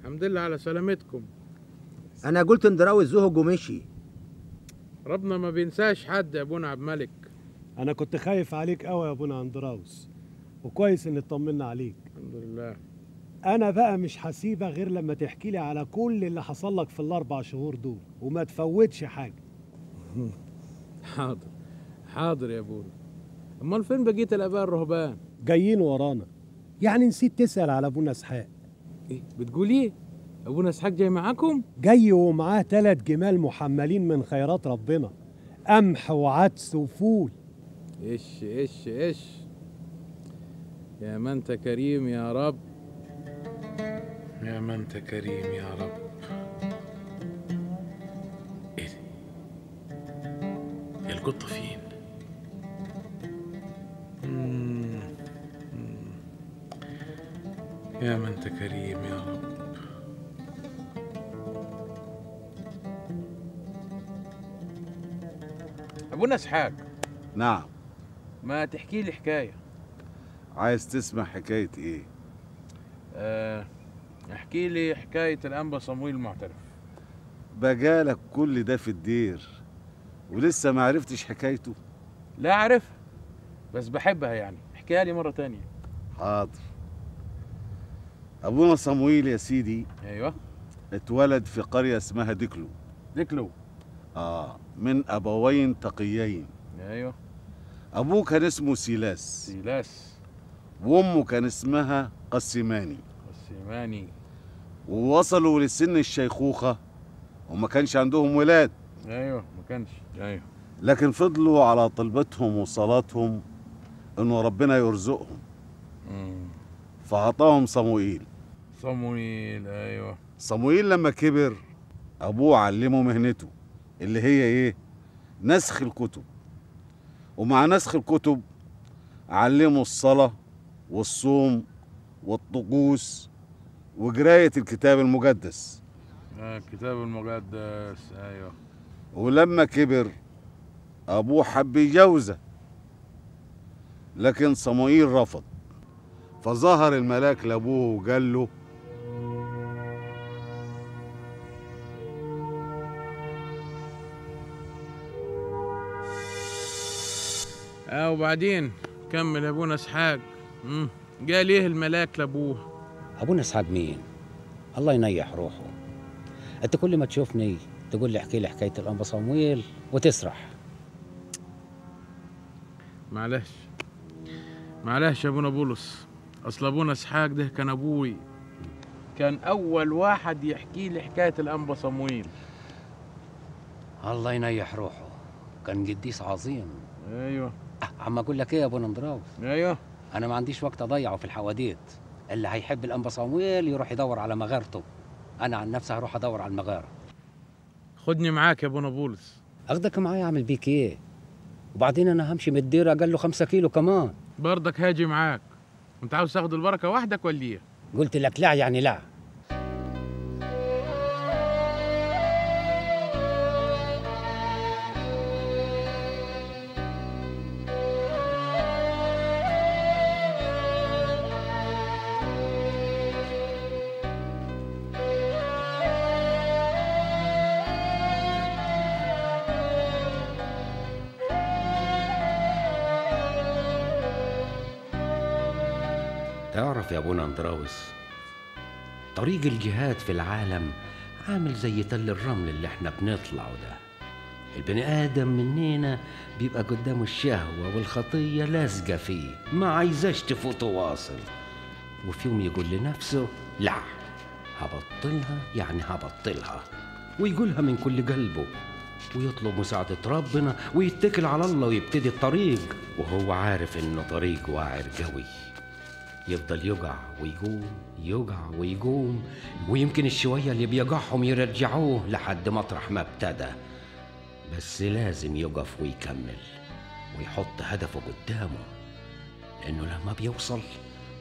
الحمد لله على سلامتكم. أنا قلت اندراوس زهق ومشي. ربنا ما بينساش حد يا أبونا عبد الملك. أنا كنت خايف عليك قوي يا ابونا اندراوس وكويس ان اطمنا عليك. الحمد لله. أنا بقى مش هسيبك غير لما تحكي لي على كل اللي حصل لك في الأربع شهور دول وما تفوتش حاجة. حاضر حاضر يا ابونا أمال فين بقية الأباء الرهبان؟ جايين ورانا. يعني نسيت تسأل على أبونا إسحاق. إيه بتقول إيه؟ أبونا إسحاق جاي معاكم؟ جاي ومعاه ثلاث جمال محملين من خيرات ربنا قمح وعدس وفول. إيش إيش إيش؟ يا من أنت كريم يا رب. يا من أنت كريم يا رب. يا القطة فين؟ مم. مم. يا من أنت كريم يا رب. أبونا إسحاق. نعم. ما تحكي لي حكاية. عايز تسمع حكاية إيه؟ آه، احكي لي حكاية الأنبا صمويل المعترف. بقالك كل ده في الدير ولسه ما عرفتش حكايته؟ لا اعرفها بس بحبها يعني. احكيها لي مرة تانية. حاضر. أبونا صمويل يا سيدي أيوه. اتولد في قرية اسمها ديكلو. ديكلو. آه من أبوين تقيين. أيوه. أبوه كان اسمه سيلاس. سيلاس. وأمه كان اسمها قسيماني. قسيماني. ووصلوا لسن الشيخوخة وما كانش عندهم ولاد. أيوه ما كانش. أيوه. لكن فضلوا على طلبتهم وصلاتهم إنه ربنا يرزقهم. مم. فعطاهم صموئيل. صمويل أيوه. صموئيل لما كبر أبوه علمه مهنته اللي هي إيه؟ نسخ الكتب. ومع نسخ الكتب علمه الصلاة والصوم والطقوس وقراية الكتاب المقدس. آه الكتاب المقدس أيوه. ولما كبر أبوه حب يجوزه لكن صموئيل رفض. فظهر الملاك لأبوه وقال له وبعدين كمل أبونا إسحاق. قال إيه الملاك لأبوه؟ أبونا إسحاق مين؟ الله ينيح روحه. أنت كل ما تشوفني تقول لي احكي لي حكاية الانبا صمويل وتسرح. معلش. معلش يا أبونا بولس. أصل أبونا إسحاق ده كان أبوي. كان أول واحد يحكي لي حكاية الانبا صمويل الله ينيح روحه. كان قديس عظيم. أيوه. عم أقول لك إيه يا ابونا اندراوس أيوه. أنا ما عنديش وقت أضيعه في الحواديت. اللي هيحب الانبا صمويل يروح يدور على مغارته. أنا عن نفسي هروح أدور على المغارة. خدني معاك يا ابونا بولس أخدك معايا أعمل بيك إيه؟ وبعدين أنا همشي من الديره أقل له خمسة كيلو كمان. برضك هاجي معاك. أنت عاوز تاخد البركة وحدك ولا إيه؟ قلت لك لا يعني لا. يا ابونا اندراوس. طريق الجهاد في العالم عامل زي تل الرمل اللي إحنا بنطلعه ده. البني آدم مننا بيبقى قدامه الشهوة والخطية لازقة فيه ما عايزاش تفوت واصل. وفي يوم يقول لنفسه لا هبطلها يعني هبطلها. ويقولها من كل قلبه. ويطلب مساعدة ربنا ويتكل على الله ويبتدي الطريق. وهو عارف إنه طريق واعر قوي. يفضل يقع ويقوم يقع ويقوم ويمكن الشوية اللي بيقعهم يرجعوه لحد مطرح ما ابتدى. بس لازم يقف ويكمل ويحط هدفه قدامه لأنه لما بيوصل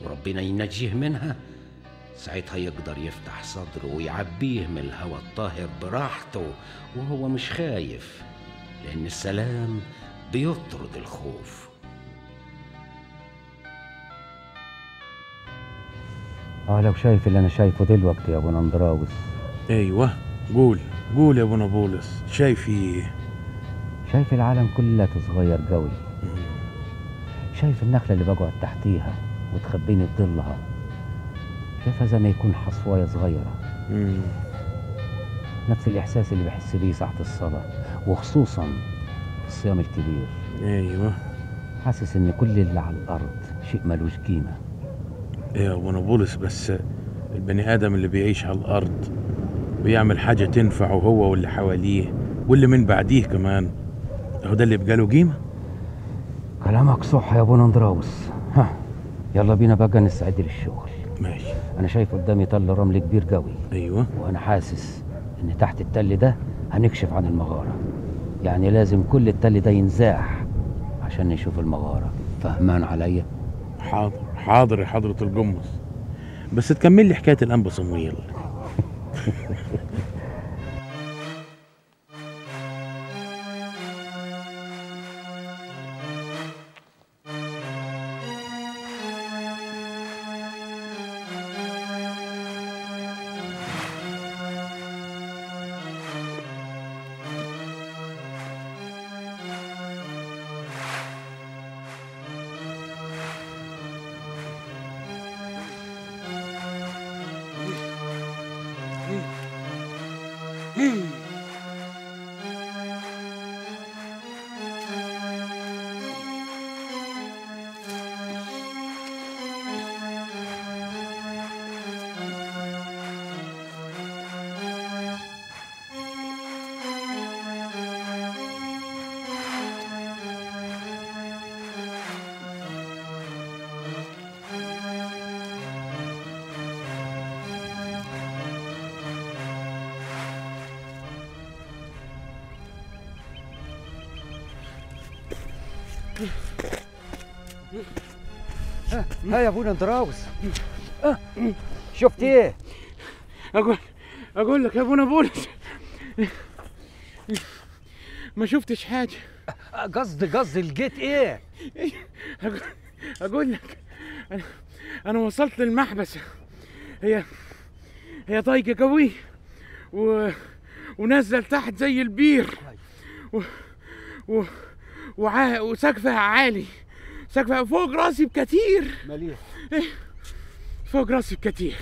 وربنا ينجيه منها. ساعتها يقدر يفتح صدره ويعبيه من الهوى الطاهر براحته وهو مش خايف لأن السلام بيطرد الخوف. آه لو شايف اللي أنا شايفه دلوقتي يا ابونا اندراوس أيوه قول قول يا ابونا بولس شايف إيه؟ شايف العالم كله صغير قوي. شايف النخلة اللي بقعد تحتيها وتخبيني في ظلها شايفها زي ما يكون حصواية صغيرة. نفس الإحساس اللي بحس بيه ساعة الصلاة وخصوصا الصيام الكبير. أيوه. حاسس إن كل اللي على الأرض شيء ملوش قيمة. يا ابونا بولس بس البني آدم اللي بيعيش على الأرض ويعمل حاجة تنفعه هو واللي حواليه واللي من بعديه كمان. هو ده اللي يبقى له قيمة؟ كلامك صح يا ابونا اندراوس ها يلا بينا بقى نستعد للشغل ماشي. أنا شايف قدامي تل رمل كبير قوي. أيوه. وأنا حاسس إن تحت التل ده هنكشف عن المغارة. يعني لازم كل التل ده ينزاح عشان نشوف المغارة. فهمان عليا؟ حاضر. حاضر يا حضرة الجمص بس تكمل لي حكاية الانبا صمويل أبونا اندراوس آه، شفت إيه؟ أقول أقول لك يا أبونا. بولس ما شفتش حاجة. قصدي قصدي لقيت إيه؟ أقول- أقول لك. أنا أنا وصلت للمحبس هي هي طايقة قوي و... ونازلة لتحت زي البير. و... و... وع... وسقفها عالي. سقفها فوق راسي بكتير مليح. إيه، فوق راسي بكتير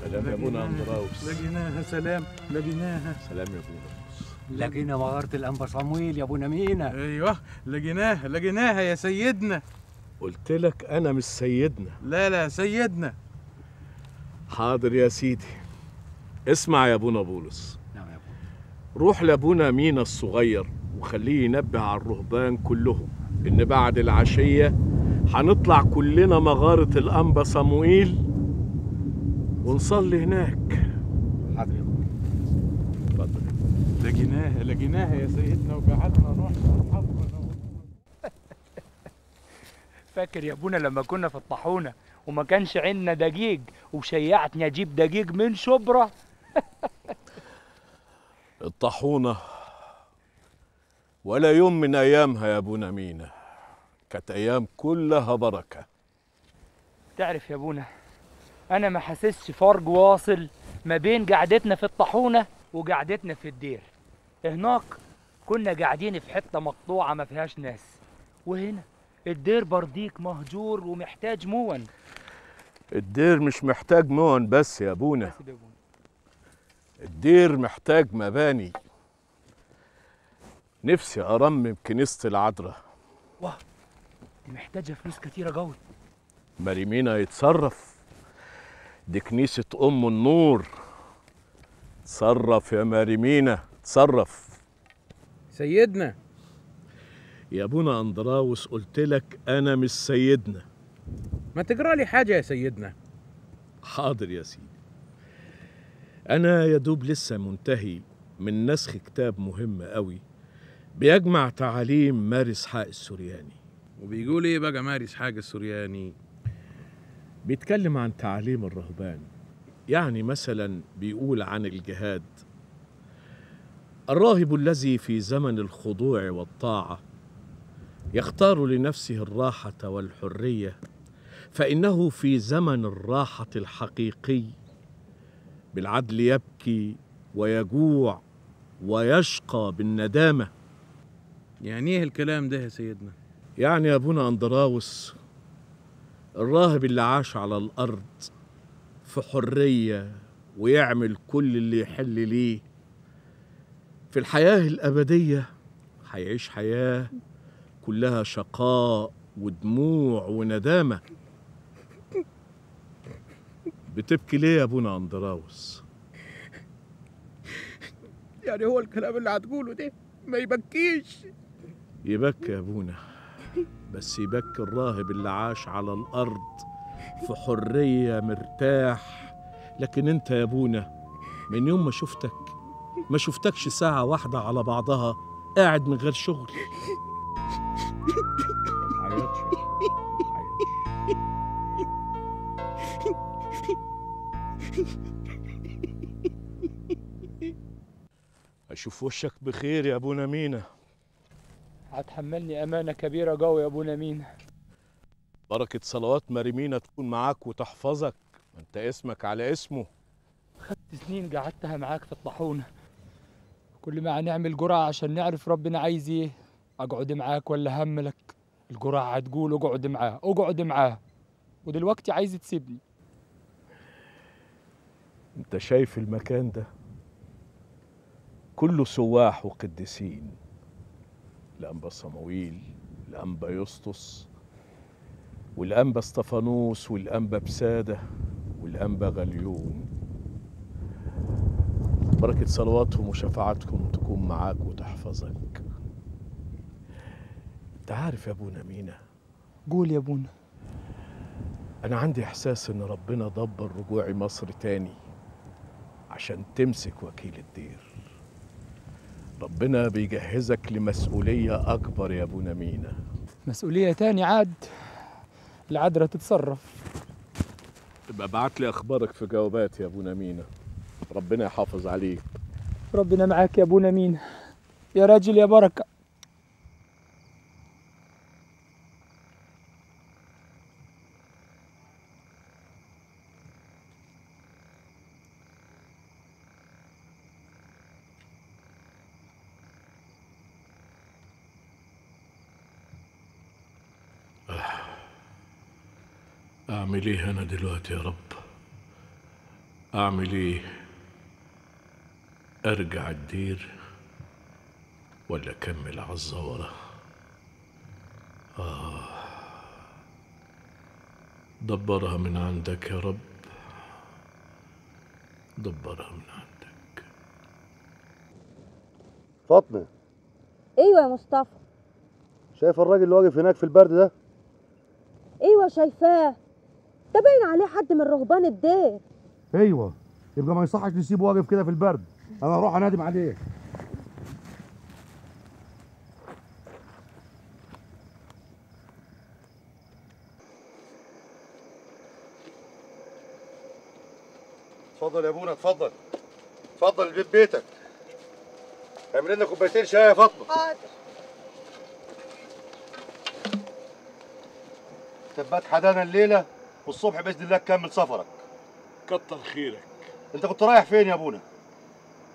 سلام يا أبونا اندراوس لقيناها سلام. لقيناها. سلام يا أبونا. لقينا مغارة الأنبا صمويل يا أبونا مينا أيوه لقيناها لقيناها يا سيدنا. قلت لك أنا مش سيدنا. لا لا سيدنا. حاضر يا سيدي. اسمع يا ابونا بولس نعم يا روح لابونا مينا الصغير وخليه ينبه على الرهبان كلهم إن بعد العشية هنطلع كلنا مغارة الأنبا صموئيل ونصلي هناك حاضر يا اتفضل لقيناها لقيناها يا سيدنا وقعدنا نروح نحضر فاكر يا ابونا لما كنا في الطاحونة وما كانش عندنا دقيق وشيعتني أجيب دقيق من شبرا؟ الطاحونة. ولا يوم من أيامها يا أبونا مينا. كانت أيام كلها بركة. تعرف يا أبونا أنا ما حاسسش فرق واصل ما بين قعدتنا في الطاحونة وقعدتنا في الدير. هناك كنا قاعدين في حتة مقطوعة ما فيهاش ناس. وهنا الدير برديك مهجور ومحتاج مون. الدير مش محتاج مون بس يا ابونا بس يا ابونا الدير محتاج مباني. نفسي أرمم كنيسة العذراء. واه دي محتاجة فلوس كتيرة قوي. مريمينا يتصرف. دي كنيسة أم النور. تصرف يا مريمينا. تصرف سيدنا. يا أبونا أندراوس قلت لك أنا مش سيدنا. ما تقرأ لي حاجة يا سيدنا. حاضر يا سيدي. أنا يا دوب لسه منتهي من نسخ كتاب مهم قوي بيجمع تعاليم ماري اسحاق السورياني وبيقول إيه بقى ماري اسحاق السورياني بيتكلم عن تعاليم الرهبان. يعني مثلا بيقول عن الجهاد. الراهب الذي في زمن الخضوع والطاعة يختار لنفسه الراحة والحرية فإنه في زمن الراحة الحقيقي بالعدل يبكي ويجوع ويشقى بالندامة. يعني إيه الكلام ده يا سيدنا؟ يعني يا ابونا أندراوس الراهب اللي عاش على الأرض في حرية ويعمل كل اللي يحل ليه في الحياة الأبدية هيعيش حياة كلها شقاء ودموع وندامة. بتبكي ليه يا ابونا أندراوس؟ يعني هو الكلام اللي هتقوله ده ما يبكيش. يبكي يا ابونا بس يبكي الراهب اللي عاش على الأرض في حرية مرتاح. لكن أنت يا ابونا من يوم ما شفتك ما شفتكش ساعة واحدة على بعضها قاعد من غير شغل. أشوف وشك بخير يا ابونا مينا هتحملني أمانة كبيرة قوي يا أبونا مين بركة صلوات مريمينا تكون معاك وتحفظك. أنت اسمك على اسمه. خدت سنين قعدتها معاك في الطاحونة. كل ما هنعمل جرعة عشان نعرف ربنا عايز إيه. أقعد معاك ولا هملك الجرعة هتقول اقعد معاه اقعد معاه. ودلوقتي عايز تسيبني. انت شايف المكان ده؟ كله سواح وقديسين. الأنبا صمويل الأنبا يسطس والأنبا استفانوس والأنبا بسادة والأنبا غليون. بركة صلواتهم وشفاعتهم تكون معاك وتحفظك. انت عارف يا أبونا مينا قول يا أبونا. أنا عندي إحساس إن ربنا دبر رجوعي مصر تاني عشان تمسك وكيل الدير. ربنا بيجهزك لمسؤولية أكبر يا أبونا مينا مسؤولية تاني عاد العذرة تتصرف. ابقى ابعت لي أخبارك في جوابات يا أبونا مينا ربنا يحافظ عليك. ربنا معاك يا ابونا مين يا راجل يا بركة. أعمل إيه أنا دلوقتي يا رب؟ أعمل إيه؟ أرجع الدير ولا أكمل على الزورة آه. دبرها من عندك يا رب. دبرها من عندك. فاطمة. أيوه يا مصطفى. شايف الراجل اللي واقف هناك في البرد ده؟ أيوه شايفاه. ده باين عليه حد من رهبان الدير. أيوه. يبقى ما يصحش نسيبه واقف كده في البرد. أنا هروح انادم عليه اتفضل يا ابونا اتفضل. اتفضل البيت بيتك. اعمل لنا كوبايتين شاي يا فاطمة. حاضر. تبات حدانا الليلة والصبح بإذن الله تكمل سفرك. كتر خيرك. انت كنت رايح فين يا ابونا؟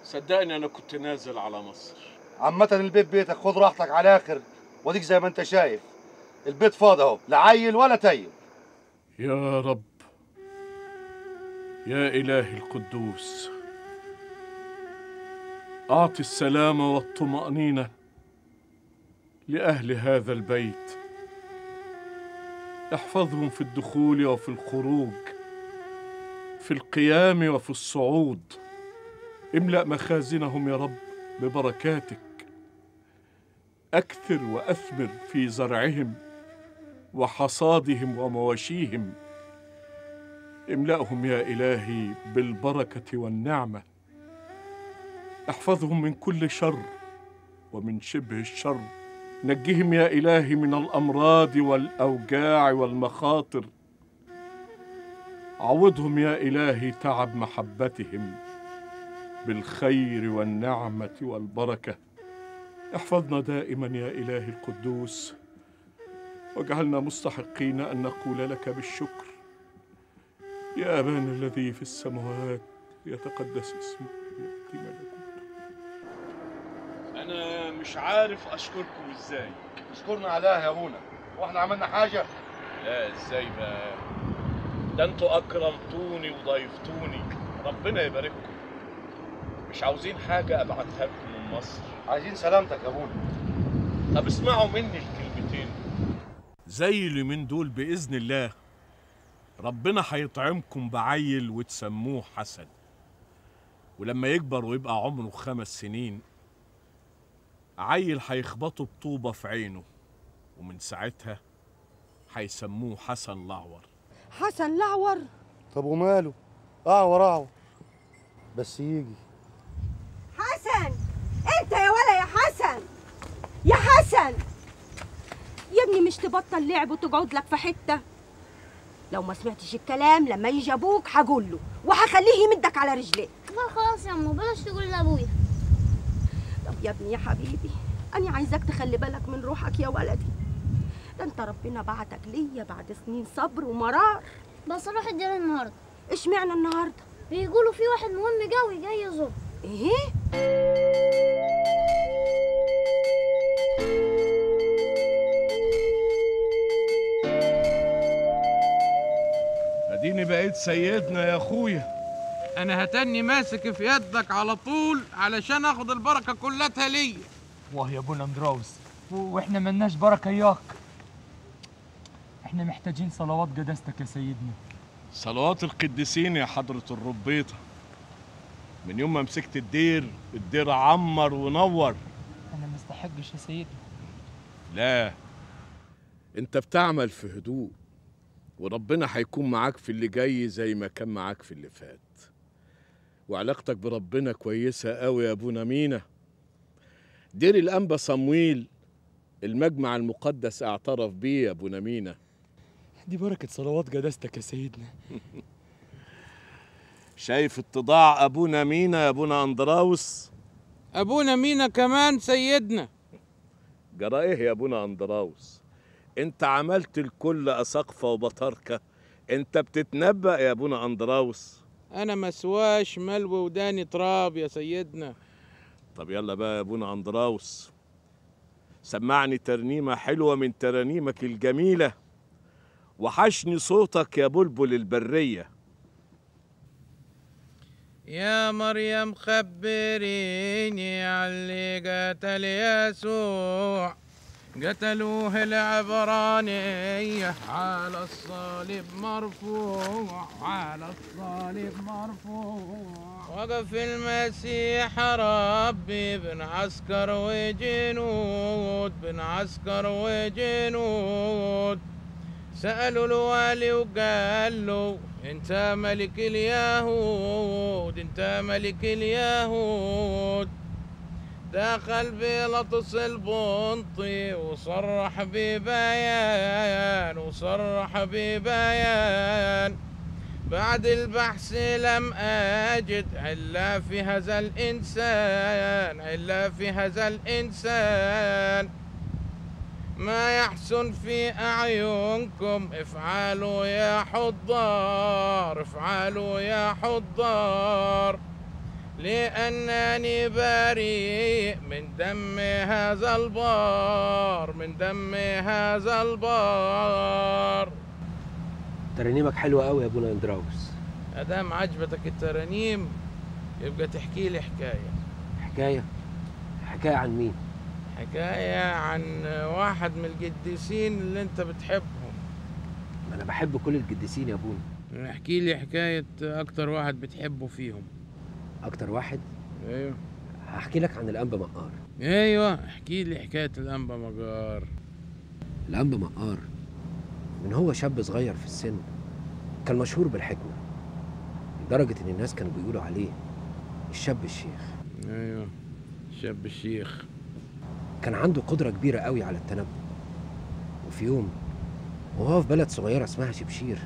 صدقني أنا كنت نازل على مصر. عامة البيت بيتك خد راحتك على الآخر واديك زي ما أنت شايف. البيت فاضي أهو لا عيل ولا تيل يا رب يا إلهي القدوس أعطي السلامة والطمأنينة لأهل هذا البيت. احفظهم في الدخول وفي الخروج في القيام وفي الصعود. املأ مخازنهم يا رب ببركاتك. أكثر وأثمر في زرعهم وحصادهم ومواشيهم. املأهم يا إلهي بالبركة والنعمة. احفظهم من كل شر ومن شبه الشر. نجهم يا إلهي من الأمراض والأوجاع والمخاطر. عوضهم يا إلهي تعب محبتهم. بالخير والنعمة والبركة. احفظنا دائما يا إلهي القدوس واجعلنا مستحقين أن نقول لك بالشكر. يا أبانا الذي في السماوات يتقدس اسمك يأتي ملكوتك أنا مش عارف أشكركم إزاي. اشكرنا عليها يا أبونا. وإحنا عملنا حاجة؟ لا إزاي بقى؟ ده أنتوا أكرمتوني وضيفتوني. ربنا يبارككم. مش عاوزين حاجة أبعتها لكم من مصر. عايزين سلامتك يا ابونا طب اسمعوا مني الكلمتين. زي اليومين دول بإذن الله. ربنا هيطعمكم بعيل وتسموه حسن. ولما يكبر ويبقى عمره خمس سنين عيل هيخبطه بطوبة في عينه ومن ساعتها هيسموه حسن لعور حسن لعور طب وماله؟ أعور أعور. بس يجي. حسن. انت يا ولا يا حسن. يا حسن. يا ابني مش تبطل لعب وتقعد لك في حتة. لو ما سمعتش الكلام لما يجي أبوك هقول له وهخليه يمدك على رجليه. لا خلاص يا أمه بلاش تقول لأبويا. طب يا ابني يا حبيبي أنا عايزاك تخلي بالك من روحك يا ولدي. ده انت ربنا بعتك ليا بعد سنين صبر ومرار. بس أروح الدير النهاردة. اشمعنى النهارده؟ بيقولوا في واحد مهم جوي جاي يزور إيه؟ أديني بقيت سيدنا يا أخويا. أنا هتني ماسك في يدك على طول علشان آخد البركة كلها ليا. واه يا ابونا اندراوس و- وإحنا ملناش بركة اياك إحنا محتاجين صلوات قداستك يا سيدنا. صلوات القديسين يا حضرة الربيطة. من يوم ما مسكت الدير الدير عمر ونور. أنا مستحقش يا سيدنا لا. أنت بتعمل في هدوء وربنا هيكون معاك في اللي جاي زي ما كان معاك في اللي فات. وعلاقتك بربنا كويسة قوي يا أبونا مينا. دير الأنبا صمويل المجمع المقدس اعترف بيه يا أبونا مينا. دي بركة صلوات قداستك يا سيدنا. شايف اتضاع أبونا مينا يا أبونا أندراوس؟ أبونا مينا كمان سيدنا. جرى إيه يا أبونا أندراوس. أنت عملت الكل اساقفه وبطاركة. أنت بتتنبأ يا أبونا أندراوس. أنا مسواش ملو وداني تراب يا سيدنا. طب يلا بقى يا أبونا أندراوس. سمعني ترنيمة حلوة من ترانيمك الجميلة. وحشني صوتك يا بلبل البرية. يا مريم خبريني علي قتل يسوع. قتلوه العبرانية على الصليب مرفوع على الصليب مرفوع. وقف المسيح ربي بن عسكر وجنود بن عسكر وجنود. سألوا الوالي وقال له انت ملك اليهود انت ملك اليهود دخل بلطس البنطي وصرح ببيان وصرح ببيان. بعد البحث لم أجد إلا في هذا الإنسان إلا في هذا الإنسان. ما يحسن في أعينكم افعلوا يا حضار افعلوا يا حضار. لأنني بريء من دم هذا البار من دم هذا البار. ترانيمك حلوة قوي يا ابونا اندراوس أدام عجبتك الترانيم يبقى تحكي لي حكاية. حكاية؟ حكاية عن مين؟ حكاية عن واحد من القديسين اللي انت بتحبهم. ما أنا بحب كل القديسين يا ابونا احكي لي حكاية أكتر واحد بتحبه فيهم. أكتر واحد؟ أيوه. هحكي لك عن الأنبا مقار. أيوه احكي لي حكاية الأنبا مجار الأنبا مقار من هو شاب صغير في السن كان مشهور بالحكمة لدرجة إن الناس كانوا بيقولوا عليه الشاب الشيخ. أيوه شاب الشيخ. كان عنده قدرة كبيرة قوي على التنبؤ. وفي يوم وهو في بلد صغيرة اسمها شبشير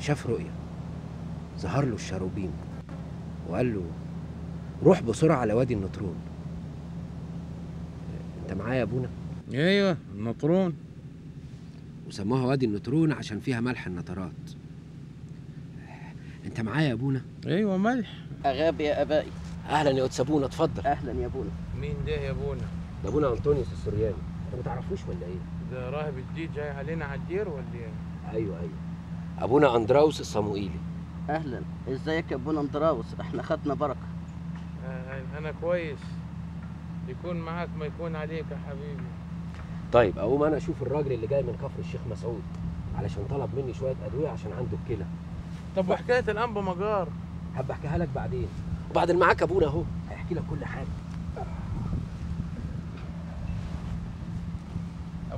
شاف رؤية ظهر له الشاروبين وقال له روح بسرعة على وادي النطرون. أنت معايا يا أبونا؟ أيوه النطرون. وسموها وادي النطرون عشان فيها ملح النطرات. أنت معايا يا أبونا؟ أيوه ملح. اغابي يا أبائي. أهلا يا قدس أبونا اتفضل. أهلا يا أبونا. مين ده يا أبونا؟ ده أبونا أنطونيوس السورياني. انت ما تعرفوش ولا إيه؟ ده راهب جديد جاي علينا على الدير ولا إيه؟ أيوه أيوه. أبونا أندراوس الصموئيلي. أهلا. إزيك يا أبونا أندراوس؟ إحنا خدنا بركة. آه، أنا كويس. يكون معاك ما يكون عليك يا حبيبي. طيب أقوم أنا أشوف الراجل اللي جاي من كفر الشيخ مسعود علشان طلب مني شوية أدوية عشان عنده الكلى طب وحكاية الانبا مجار؟ هبقى أحكيها لك بعدين. وبعدين معاك أبونا أهو هيحكي لك كل حاجة.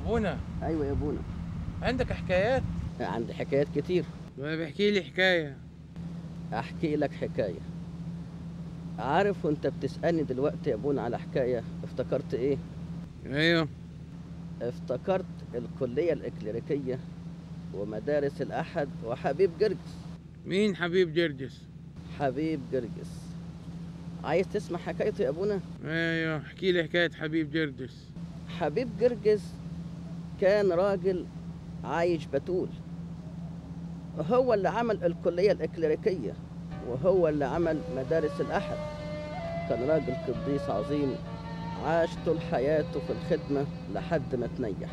أبونا. أيوه يا أبونا. عندك حكايات؟ عندي حكايات كتير. ما بيحكي لي حكاية. أحكي لك حكاية. عارف وأنت بتسألني دلوقتي يا أبونا على حكاية افتكرت إيه؟ أيوه. افتكرت الكلية الإكليريكية ومدارس الأحد وحبيب جرجس. مين حبيب جرجس؟ حبيب جرجس. عايز تسمع حكايته يا أبونا؟ أيوه احكي لي حكاية حبيب جرجس. حبيب جرجس كان راجل عايش بتول. هو اللي عمل الكلية الإكليريكية وهو اللي عمل مدارس الأحد. كان راجل قديس عظيم عاش طول حياته في الخدمة لحد ما تنيح.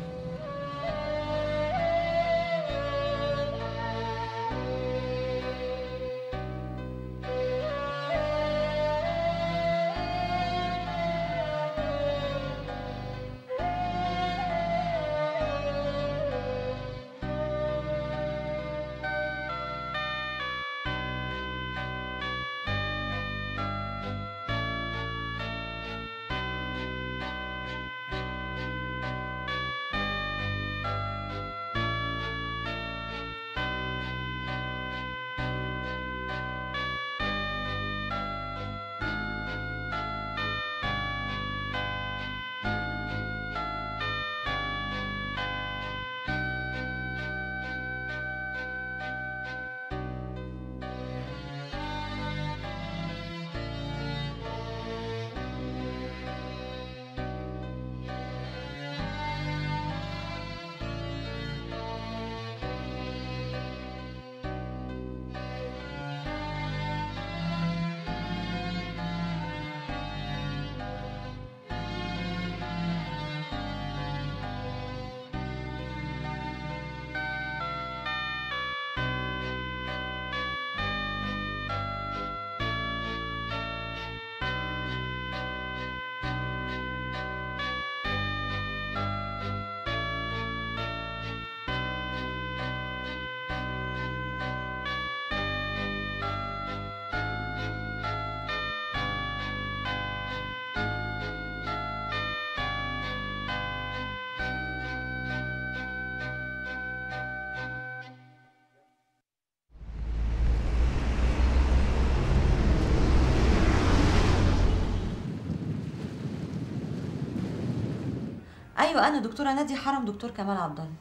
أيوه أنا دكتورة ناديه حرم دكتور كمال عبد الله.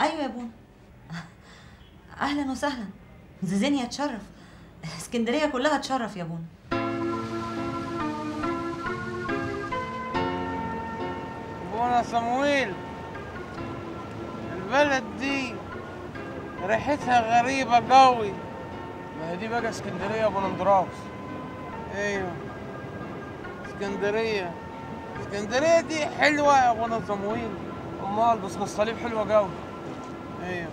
أيوه يا بونا أهلا وسهلا. زيزينيا تشرف. اسكندرية كلها تشرف يا بونا بونا صمويل البلد دي ريحتها غريبة قوي. ما هي دي بقى اسكندرية يا ابو نندراوس أيوه اسكندرية. اسكندرية دي حلوة يا ابونا صمويل أمال بس الصليب حلوة قوي. أيوه.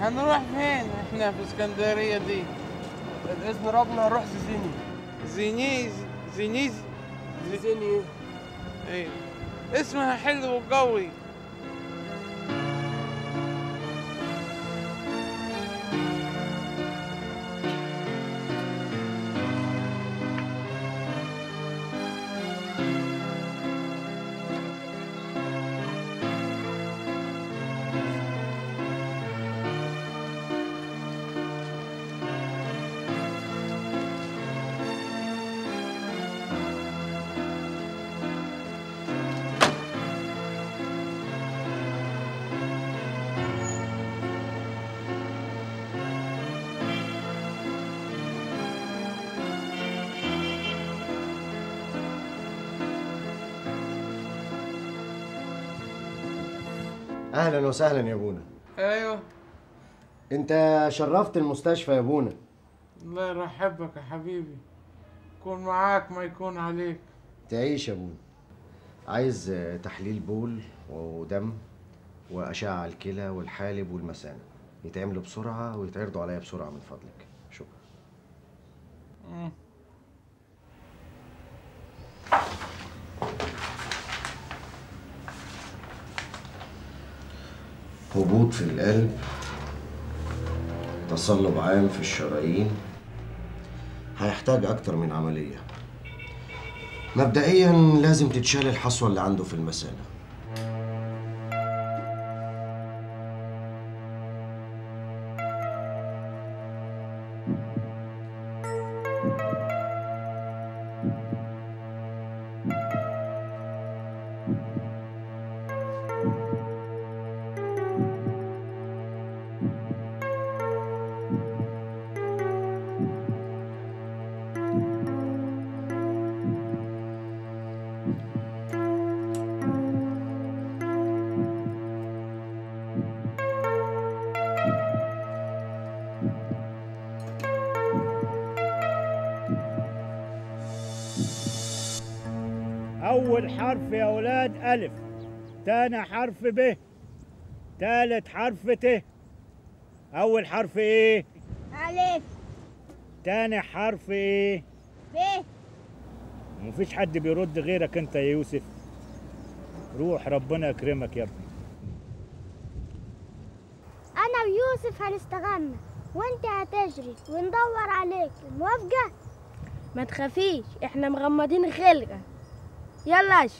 هنروح فين إحنا في اسكندرية دي؟ بإذن ربنا هنروح زيزيني زيني. زينيز زيزيني أيوه. اسمها حلو وقوي. أهلا وسهلا يا بونا أيوه. أنت شرفت المستشفى يا بونا الله يرحبك يا حبيبي. يكون معاك ما يكون عليك. تعيش يا بونا عايز تحليل بول ودم وأشعة على الكلى والحالب والمثانة. يتعملوا بسرعة ويتعرضوا عليا بسرعة من فضلك. شكرا. هبوط في القلب تصلب عام في الشرايين هيحتاج أكتر من عملية. مبدئيا لازم تتشال الحصوة اللي عنده في المثانة. تاني حرف ب تالت حرف ت. أول حرف إيه؟ ألف. تاني حرف إيه؟ ب. مفيش حد بيرد غيرك أنت يا يوسف. روح ربنا يكرمك يا ابني أنا ويوسف هنستغنى وأنت هتجري وندور عليك. موافقة؟ ما تخافيش إحنا مغمضين خلقة يلا اش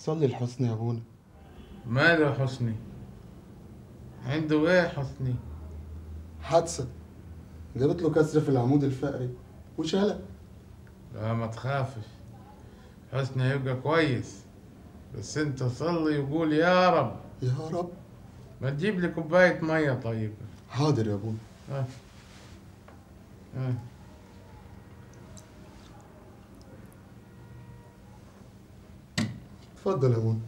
صلي الحسن يا أبونا. ماله حسني؟ عنده إيه حسني؟ حادثة. جابت له كسر في العمود الفقري وشالها. لا ما تخافش. حسني هيبقى كويس. بس أنت صلي وقول يا رب. يا رب. ما تجيب لي كوباية مية طيب حاضر يا أبونا. آه. آه. اتفضل يا ابونا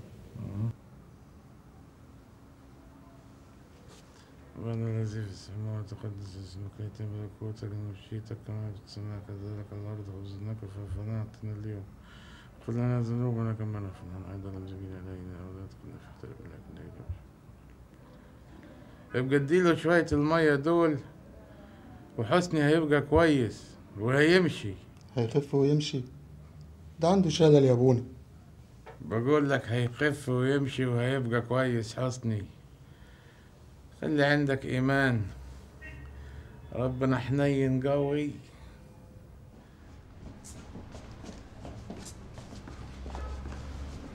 وأنا الذي في السماوات تقدس اسمك يتم ملكوتك نمشيتك كما في السماء كذلك الأرض خبزناك ففنا اعطنا اليوم. اغفر لنا ذنوبنا كما نغفر أيضا المسلمين علينا ولا تكلنا في اختلاف لكن يبقى اديله شوية المية دول وحسني هيبقى كويس وهيمشي. هيخف ويمشي. ده عنده شلل يا ابونا بقول لك هيخف ويمشي وهيبقى كويس حسني خلي عندك إيمان. ربنا حنين قوي.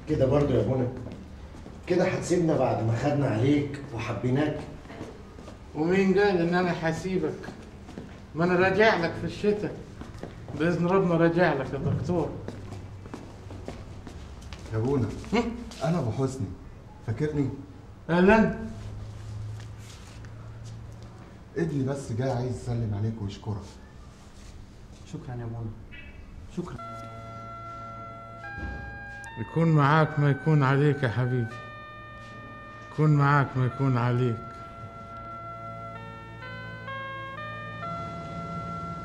كده برضو يا ابونا كده هتسيبنا بعد ما خدنا عليك وحبيناك. ومين قال إن أنا حسيبك؟ ما أنا راجع لك في الشتاء. بإذن ربنا راجع لك يا دكتور. يا ابونا أنا أبو حسني. فاكرني؟ أهلا. ابني بس جاي عايز يسلم عليك ويشكرك. شكرا يا ابونا شكرا. يكون معاك ما يكون عليك يا حبيبي. يكون معاك ما يكون عليك.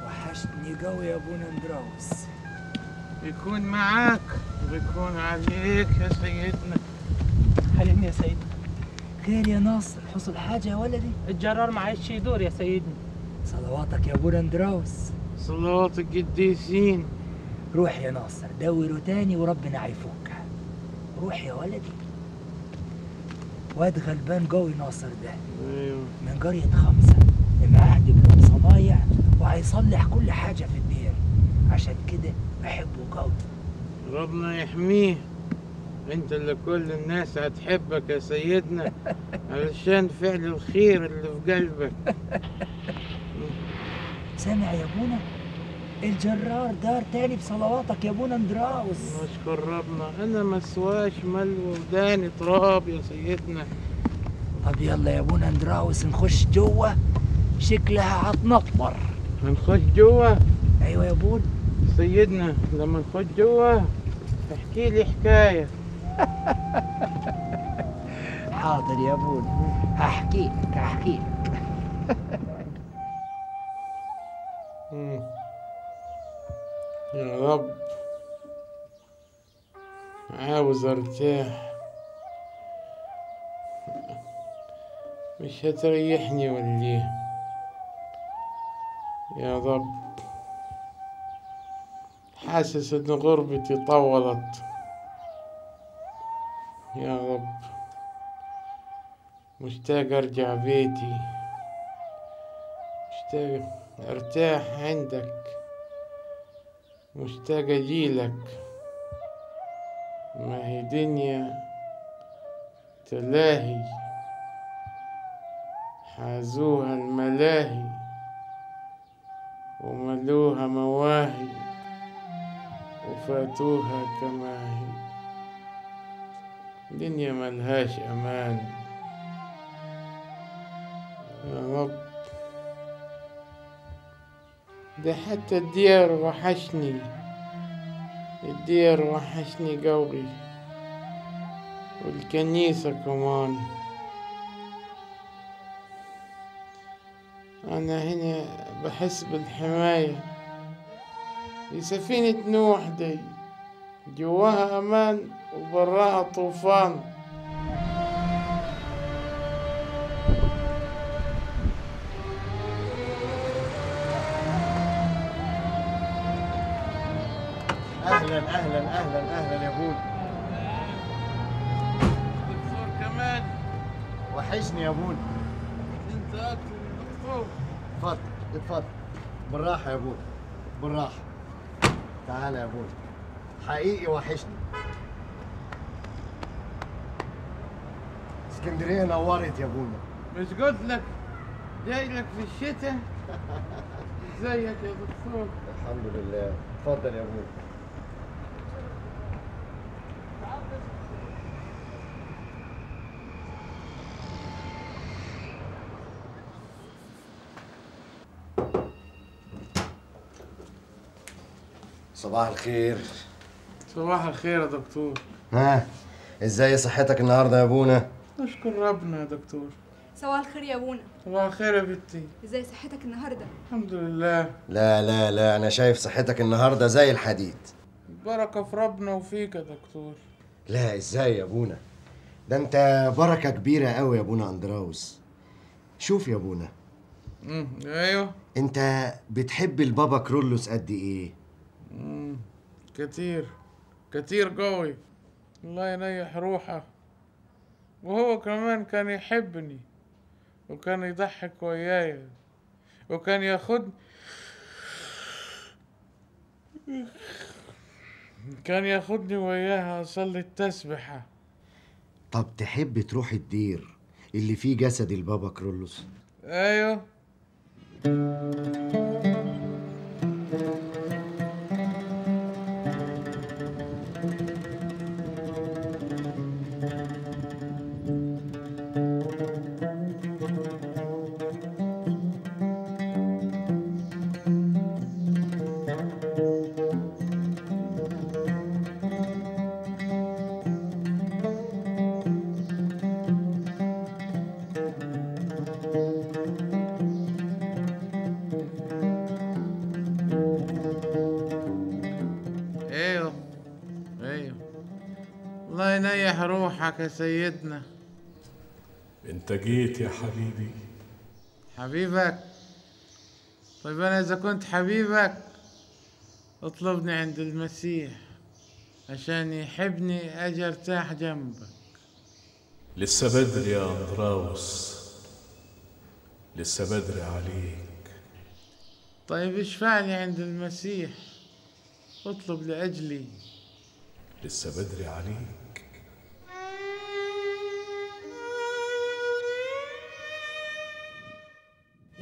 وحشتني قوي يا ابونا اندراوس. يكون معاك ويكون عليك يا سيدنا. حلمني يا سيدنا. خير يا ناصر حصل حاجة يا ولدي؟ الجرار معيش يدور يا سيدنا. صلواتك يا ابونا اندراوس صلوات القديسين. روح يا ناصر دوره تاني وربنا هيفك روح يا ولدي. واد غلبان قوي ناصر ده. أيوه. من قرية خمسة. معاه دبلوم الضمايع وهيصلح كل حاجة في الدير. عشان كده بحبه قوي ربنا يحميه. أنت اللي كل الناس هتحبك يا سيدنا. علشان فعل الخير اللي في قلبك. سامع يا أبونا؟ الجرار دار تاني بصلواتك يا أبونا اندراوس. نشكر ربنا. أنا مسواش مل وداني تراب يا سيدنا. طب يلا يا أبونا اندراوس نخش جوه. شكلها هتنطر. هنخش جوه؟ أيوه يا أبونا. سيدنا لما نخش جوه احكي لي حكاية. حاضر يا ابونا هحكي لك هحكي لك. يا رب. عاوز أرتاح. مش هتريحني وليه يا رب. حاسس إن غربتي طولت. يا رب. مشتاق أرجع بيتي. مشتاق أرتاح عندك. مشتاق اجيلك ما هي دنيا تلاهي. حازوها الملاهي وملوها مواهي. وفاتوها كما هي. دنيا ملهاش أمان. يا رب. ده حتى الديار وحشني. الديار وحشني قوي. والكنيسة كمان. أنا هنا بحس بالحماية. دي سفينة نوح دي جواها أمان وبراها طوفان. أهلا أهلا أهلا أهلا يا ابونا دكتور كمال. وحشني يا ابونا أنت أكتر من دكتور اتفضل اتفضل. بالراحة يا ابونا بالراحة. تعالى يا ابونا حقيقي وحشني. اسكندرية نورت يا ابونا مش قلت لك جاي لك في الشتاء؟ ازيك يا دكتور. الحمد لله. اتفضل يا ابونا صباح الخير. صباح الخير يا دكتور. ها؟ إزاي صحتك النهارده يا أبونا؟ نشكر ربنا يا دكتور. صباح الخير يا أبونا. صباح الخير يا بنتي. إزاي صحتك النهارده؟ الحمد لله. لا لا لا أنا شايف صحتك النهارده زي الحديد. بركة في ربنا وفيك يا دكتور. لا إزاي يا أبونا؟ ده أنت بركة كبيرة قوي يا أبونا أندراوس. شوف يا أبونا. امم أيوه. أنت بتحب البابا كرولوس قد إيه؟ مم. كتير. كتير قوي. الله ينيح روحه. وهو كمان كان يحبني. وكان يضحك وياي. وكان ياخدني. كان ياخدني وياها أصلي التسبحة. طب تحب تروح الدير اللي فيه جسد البابا كرولوس؟ أيوه. روحك يا سيدنا. انت جيت يا حبيبي. حبيبك. طيب أنا إذا كنت حبيبك اطلبني عند المسيح عشان يحبني أجي أرتاح جنبك. لسه بدري يا أندراوس. لسه بدري عليك. طيب اشفع لي عند المسيح. اطلب لأجلي. لسه بدري عليك.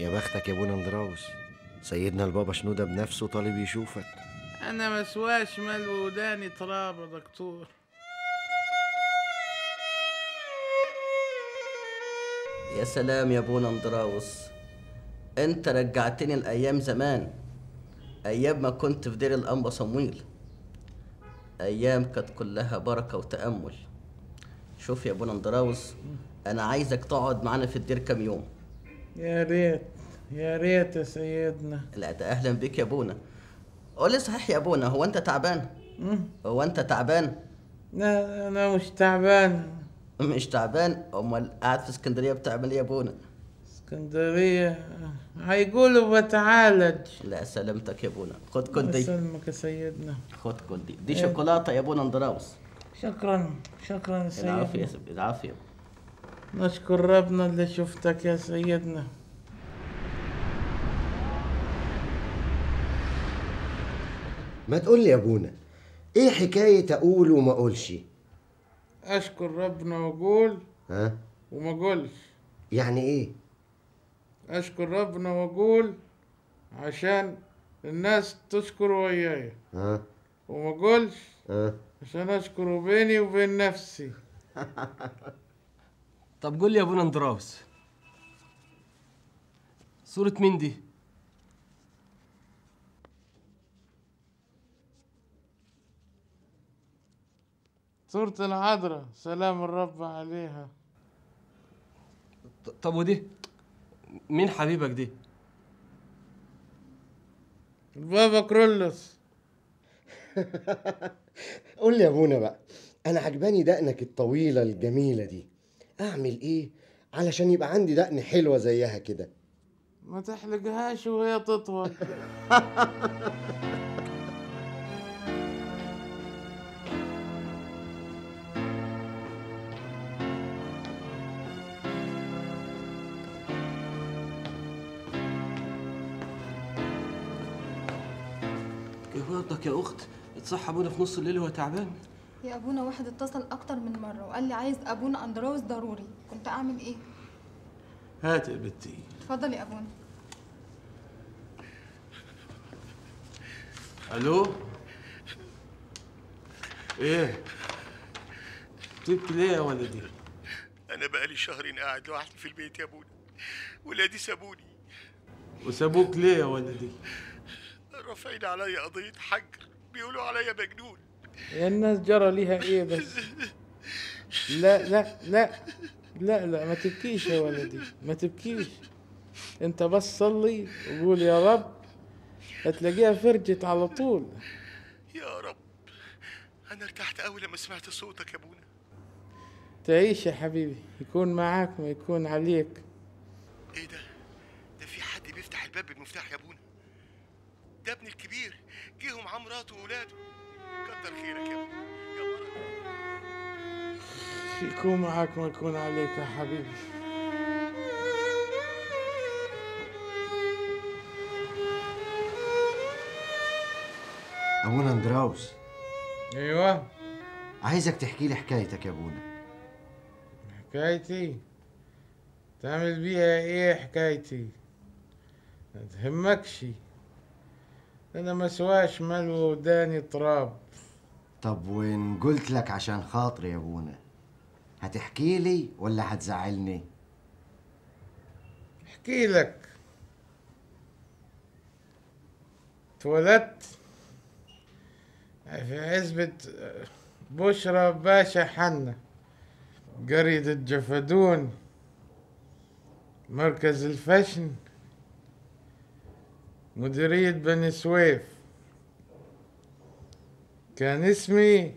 يا بختك يا ابونا اندراوس سيدنا البابا شنودة بنفسه طالب يشوفك. أنا مسواش مال وداني تراب يا دكتور. يا سلام يا ابونا اندراوس. أنت رجعتني الأيام زمان أيام ما كنت في دير الأنبا صمويل. أيام كانت كلها بركة وتأمل. شوف يا ابونا اندراوس أنا عايزك تقعد معانا في الدير كام يوم. يا ريت يا ريت يا سيدنا. لا ده أهلا بك يا أبونا. قول لي صحيح يا أبونا هو أنت تعبان؟ هو أنت تعبان؟ لا أنا مش تعبان. مش تعبان؟ أمال قاعد في اسكندرية بتعمل إيه يا أبونا؟ اسكندرية هيقولوا بتعالج. لا سلامتك يا أبونا. خد كل دي. يسلمك يا سيدنا. خد كل دي. دي إيه؟ شوكولاتة يا أبونا أندراوس. شكرا شكرا يا سيدنا. العافيه العافية. نشكر ربنا اللي شفتك يا سيدنا ما تقول لي يا أبونا إيه حكاية أقول وما أقولش؟ أشكر ربنا وأقول ها؟ وما أقولش. يعني إيه؟ أشكر ربنا وأقول عشان الناس تشكر وياي. ها؟ وما أقولش ها؟ عشان أشكر بيني وبين نفسي. طب قول لي يا ابونا اندراوس صورة مين دي؟ صورة العذراء سلام الرب عليها طب ودي؟ مين حبيبك دي؟ البابا كرولوس قول لي يا ابونا بقى أنا عجباني دقنك الطويلة الجميلة دي أعمل إيه علشان يبقى عندي دقن حلوة زيها كده ما تحلقهاش وهي تطول كيف وضعك يا أخت؟ اتصح ابونا في نص الليل وهو تعبان؟ يا أبونا واحد اتصل أكتر من مرة وقال لي عايز أبونا اندراوس ضروري. كنت أعمل إيه؟ هات يا بنتي. اتفضل يا أبونا. ألو؟ إيه؟ تبكي ليه يا ولدي؟ أنا بقالي شهرين قاعد لوحدي في البيت يا أبونا. ولادي سابوني. وسابوك ليه يا ولدي؟ رافعين عليا قضية حجر. بيقولوا عليا مجنون. الناس جرى ليها إيه بس؟ لا لا لا لا لا ما تبكيش يا ولدي ما تبكيش. أنت بس صلي وقول يا رب هتلاقيها فرجت على طول. يا رب أنا ارتحت قوي لما سمعت صوتك يا أبونا. تعيش يا حبيبي يكون معاك ما يكون عليك. إيه ده؟ ده في حد بيفتح الباب بالمفتاح يا أبونا؟ ده ابني الكبير جه ومعاه مراته واولاده كتر خيرك يا ابني يكون معاك ما يكون عليك يا حبيبي. أبونا أندراوس. أيوه. عايزك تحكي لي حكايتك يا أبونا. حكايتي؟ تعمل بيها إيه حكايتي؟ ما تهمكش. أنا ما سواش مال وداني تراب. طب وان قلت لك عشان خاطري يا أبونا؟ هتحكي لي ولا هتزعلني؟ احكي لك. اتولدت في عزبة بشرى باشا حنا قرية الجفدون مركز الفشن مديرية بني سويف. كان اسمي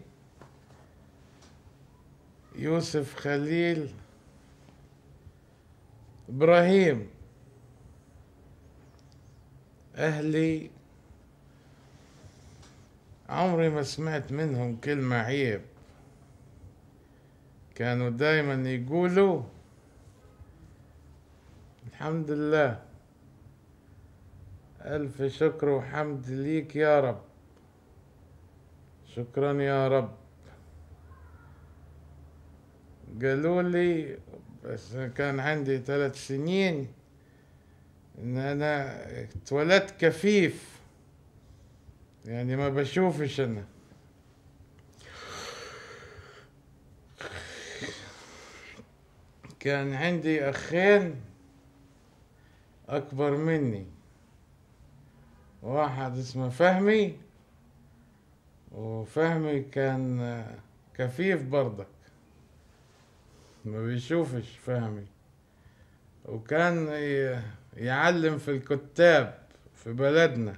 يوسف خليل إبراهيم. أهلي عمري ما سمعت منهم كلمة عيب. كانوا دايما يقولوا الحمد لله ألف شكر وحمد ليك يا رب. شكرا يا رب. قالوا لي بس كان عندي ثلاث سنين إن أنا اتولدت كفيف. يعني ما بشوفش أنا. كان عندي أخين أكبر مني. واحد اسمه فهمي وفهمي كان كفيف برضك. ما بيشوفش فهمي. وكان يعلم في الكتاب في بلدنا.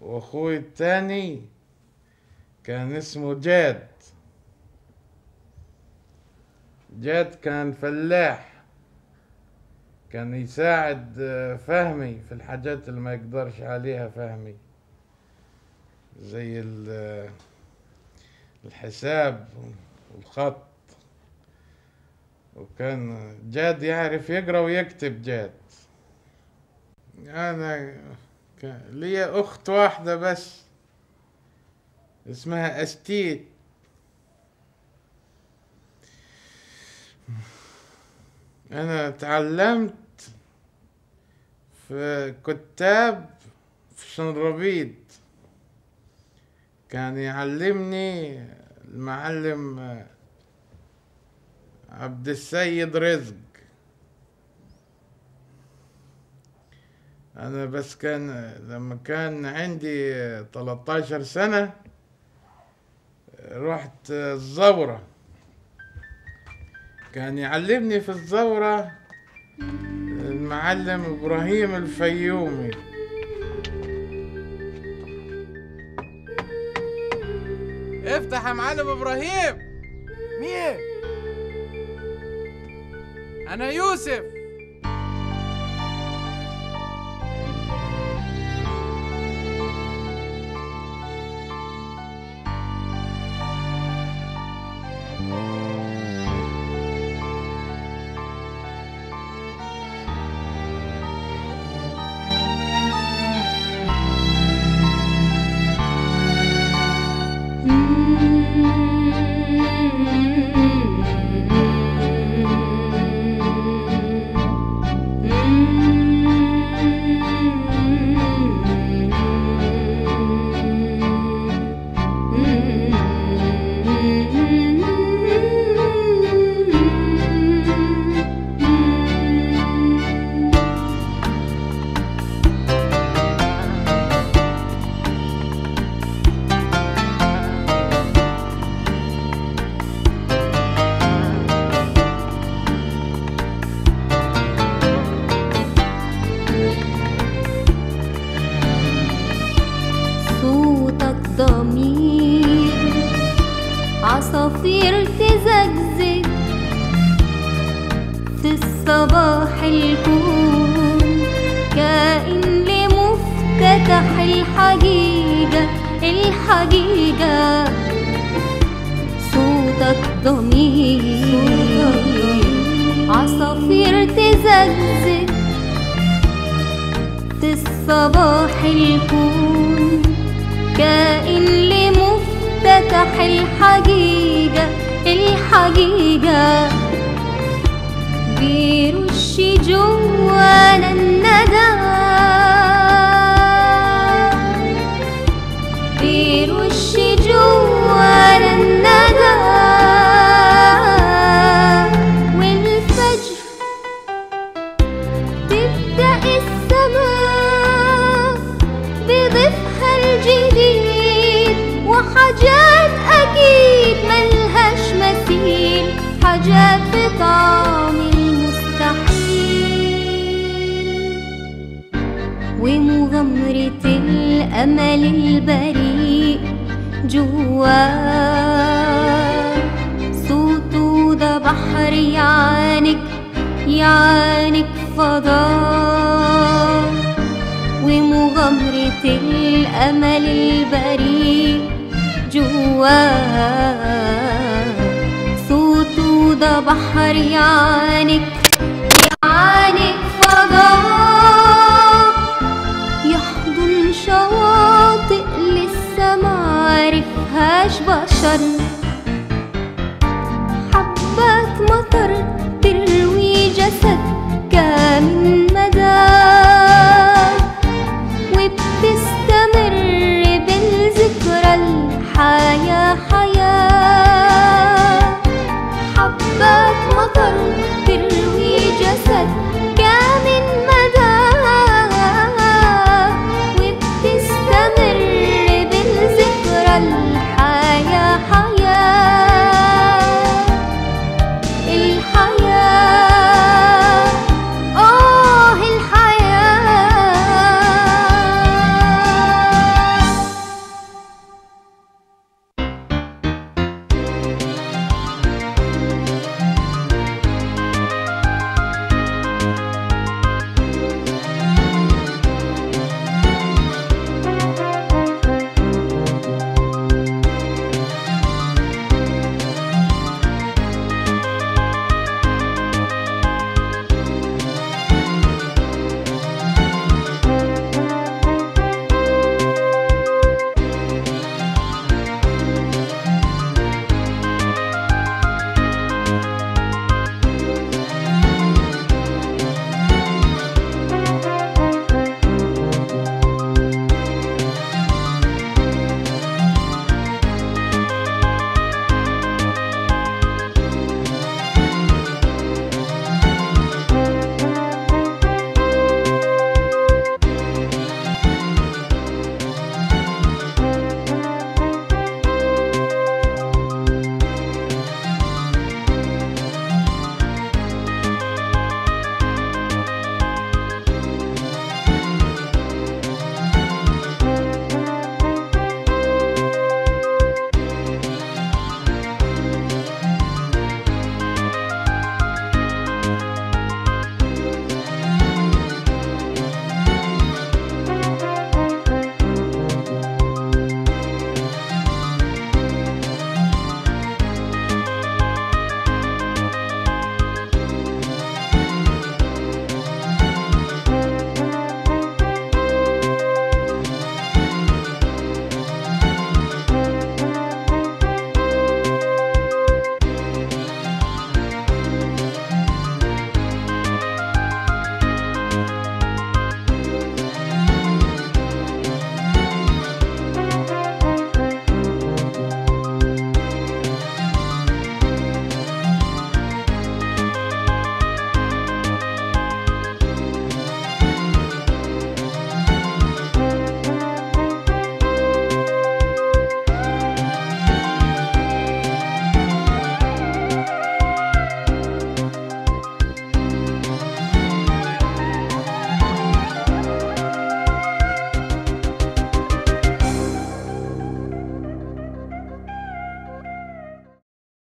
وأخوي التاني كان اسمه جاد. جاد كان فلاح. كان يساعد فهمي في الحاجات اللي ما يقدرش عليها فهمي. زي ال- الحساب والخط. وكان جاد يعرف يقرأ ويكتب جاد. أنا لي أخت واحدة بس اسمها أستيت. أنا تعلمت في كتاب في شنربيد كان يعلمني المعلم عبد السيد رزق. أنا بس كان لما كان عندي 13 سنة رحت الزورة. كان يعلمني في الزورة المعلم إبراهيم الفيومي. افتح يا معلم إبراهيم. مين؟ أنا يوسف.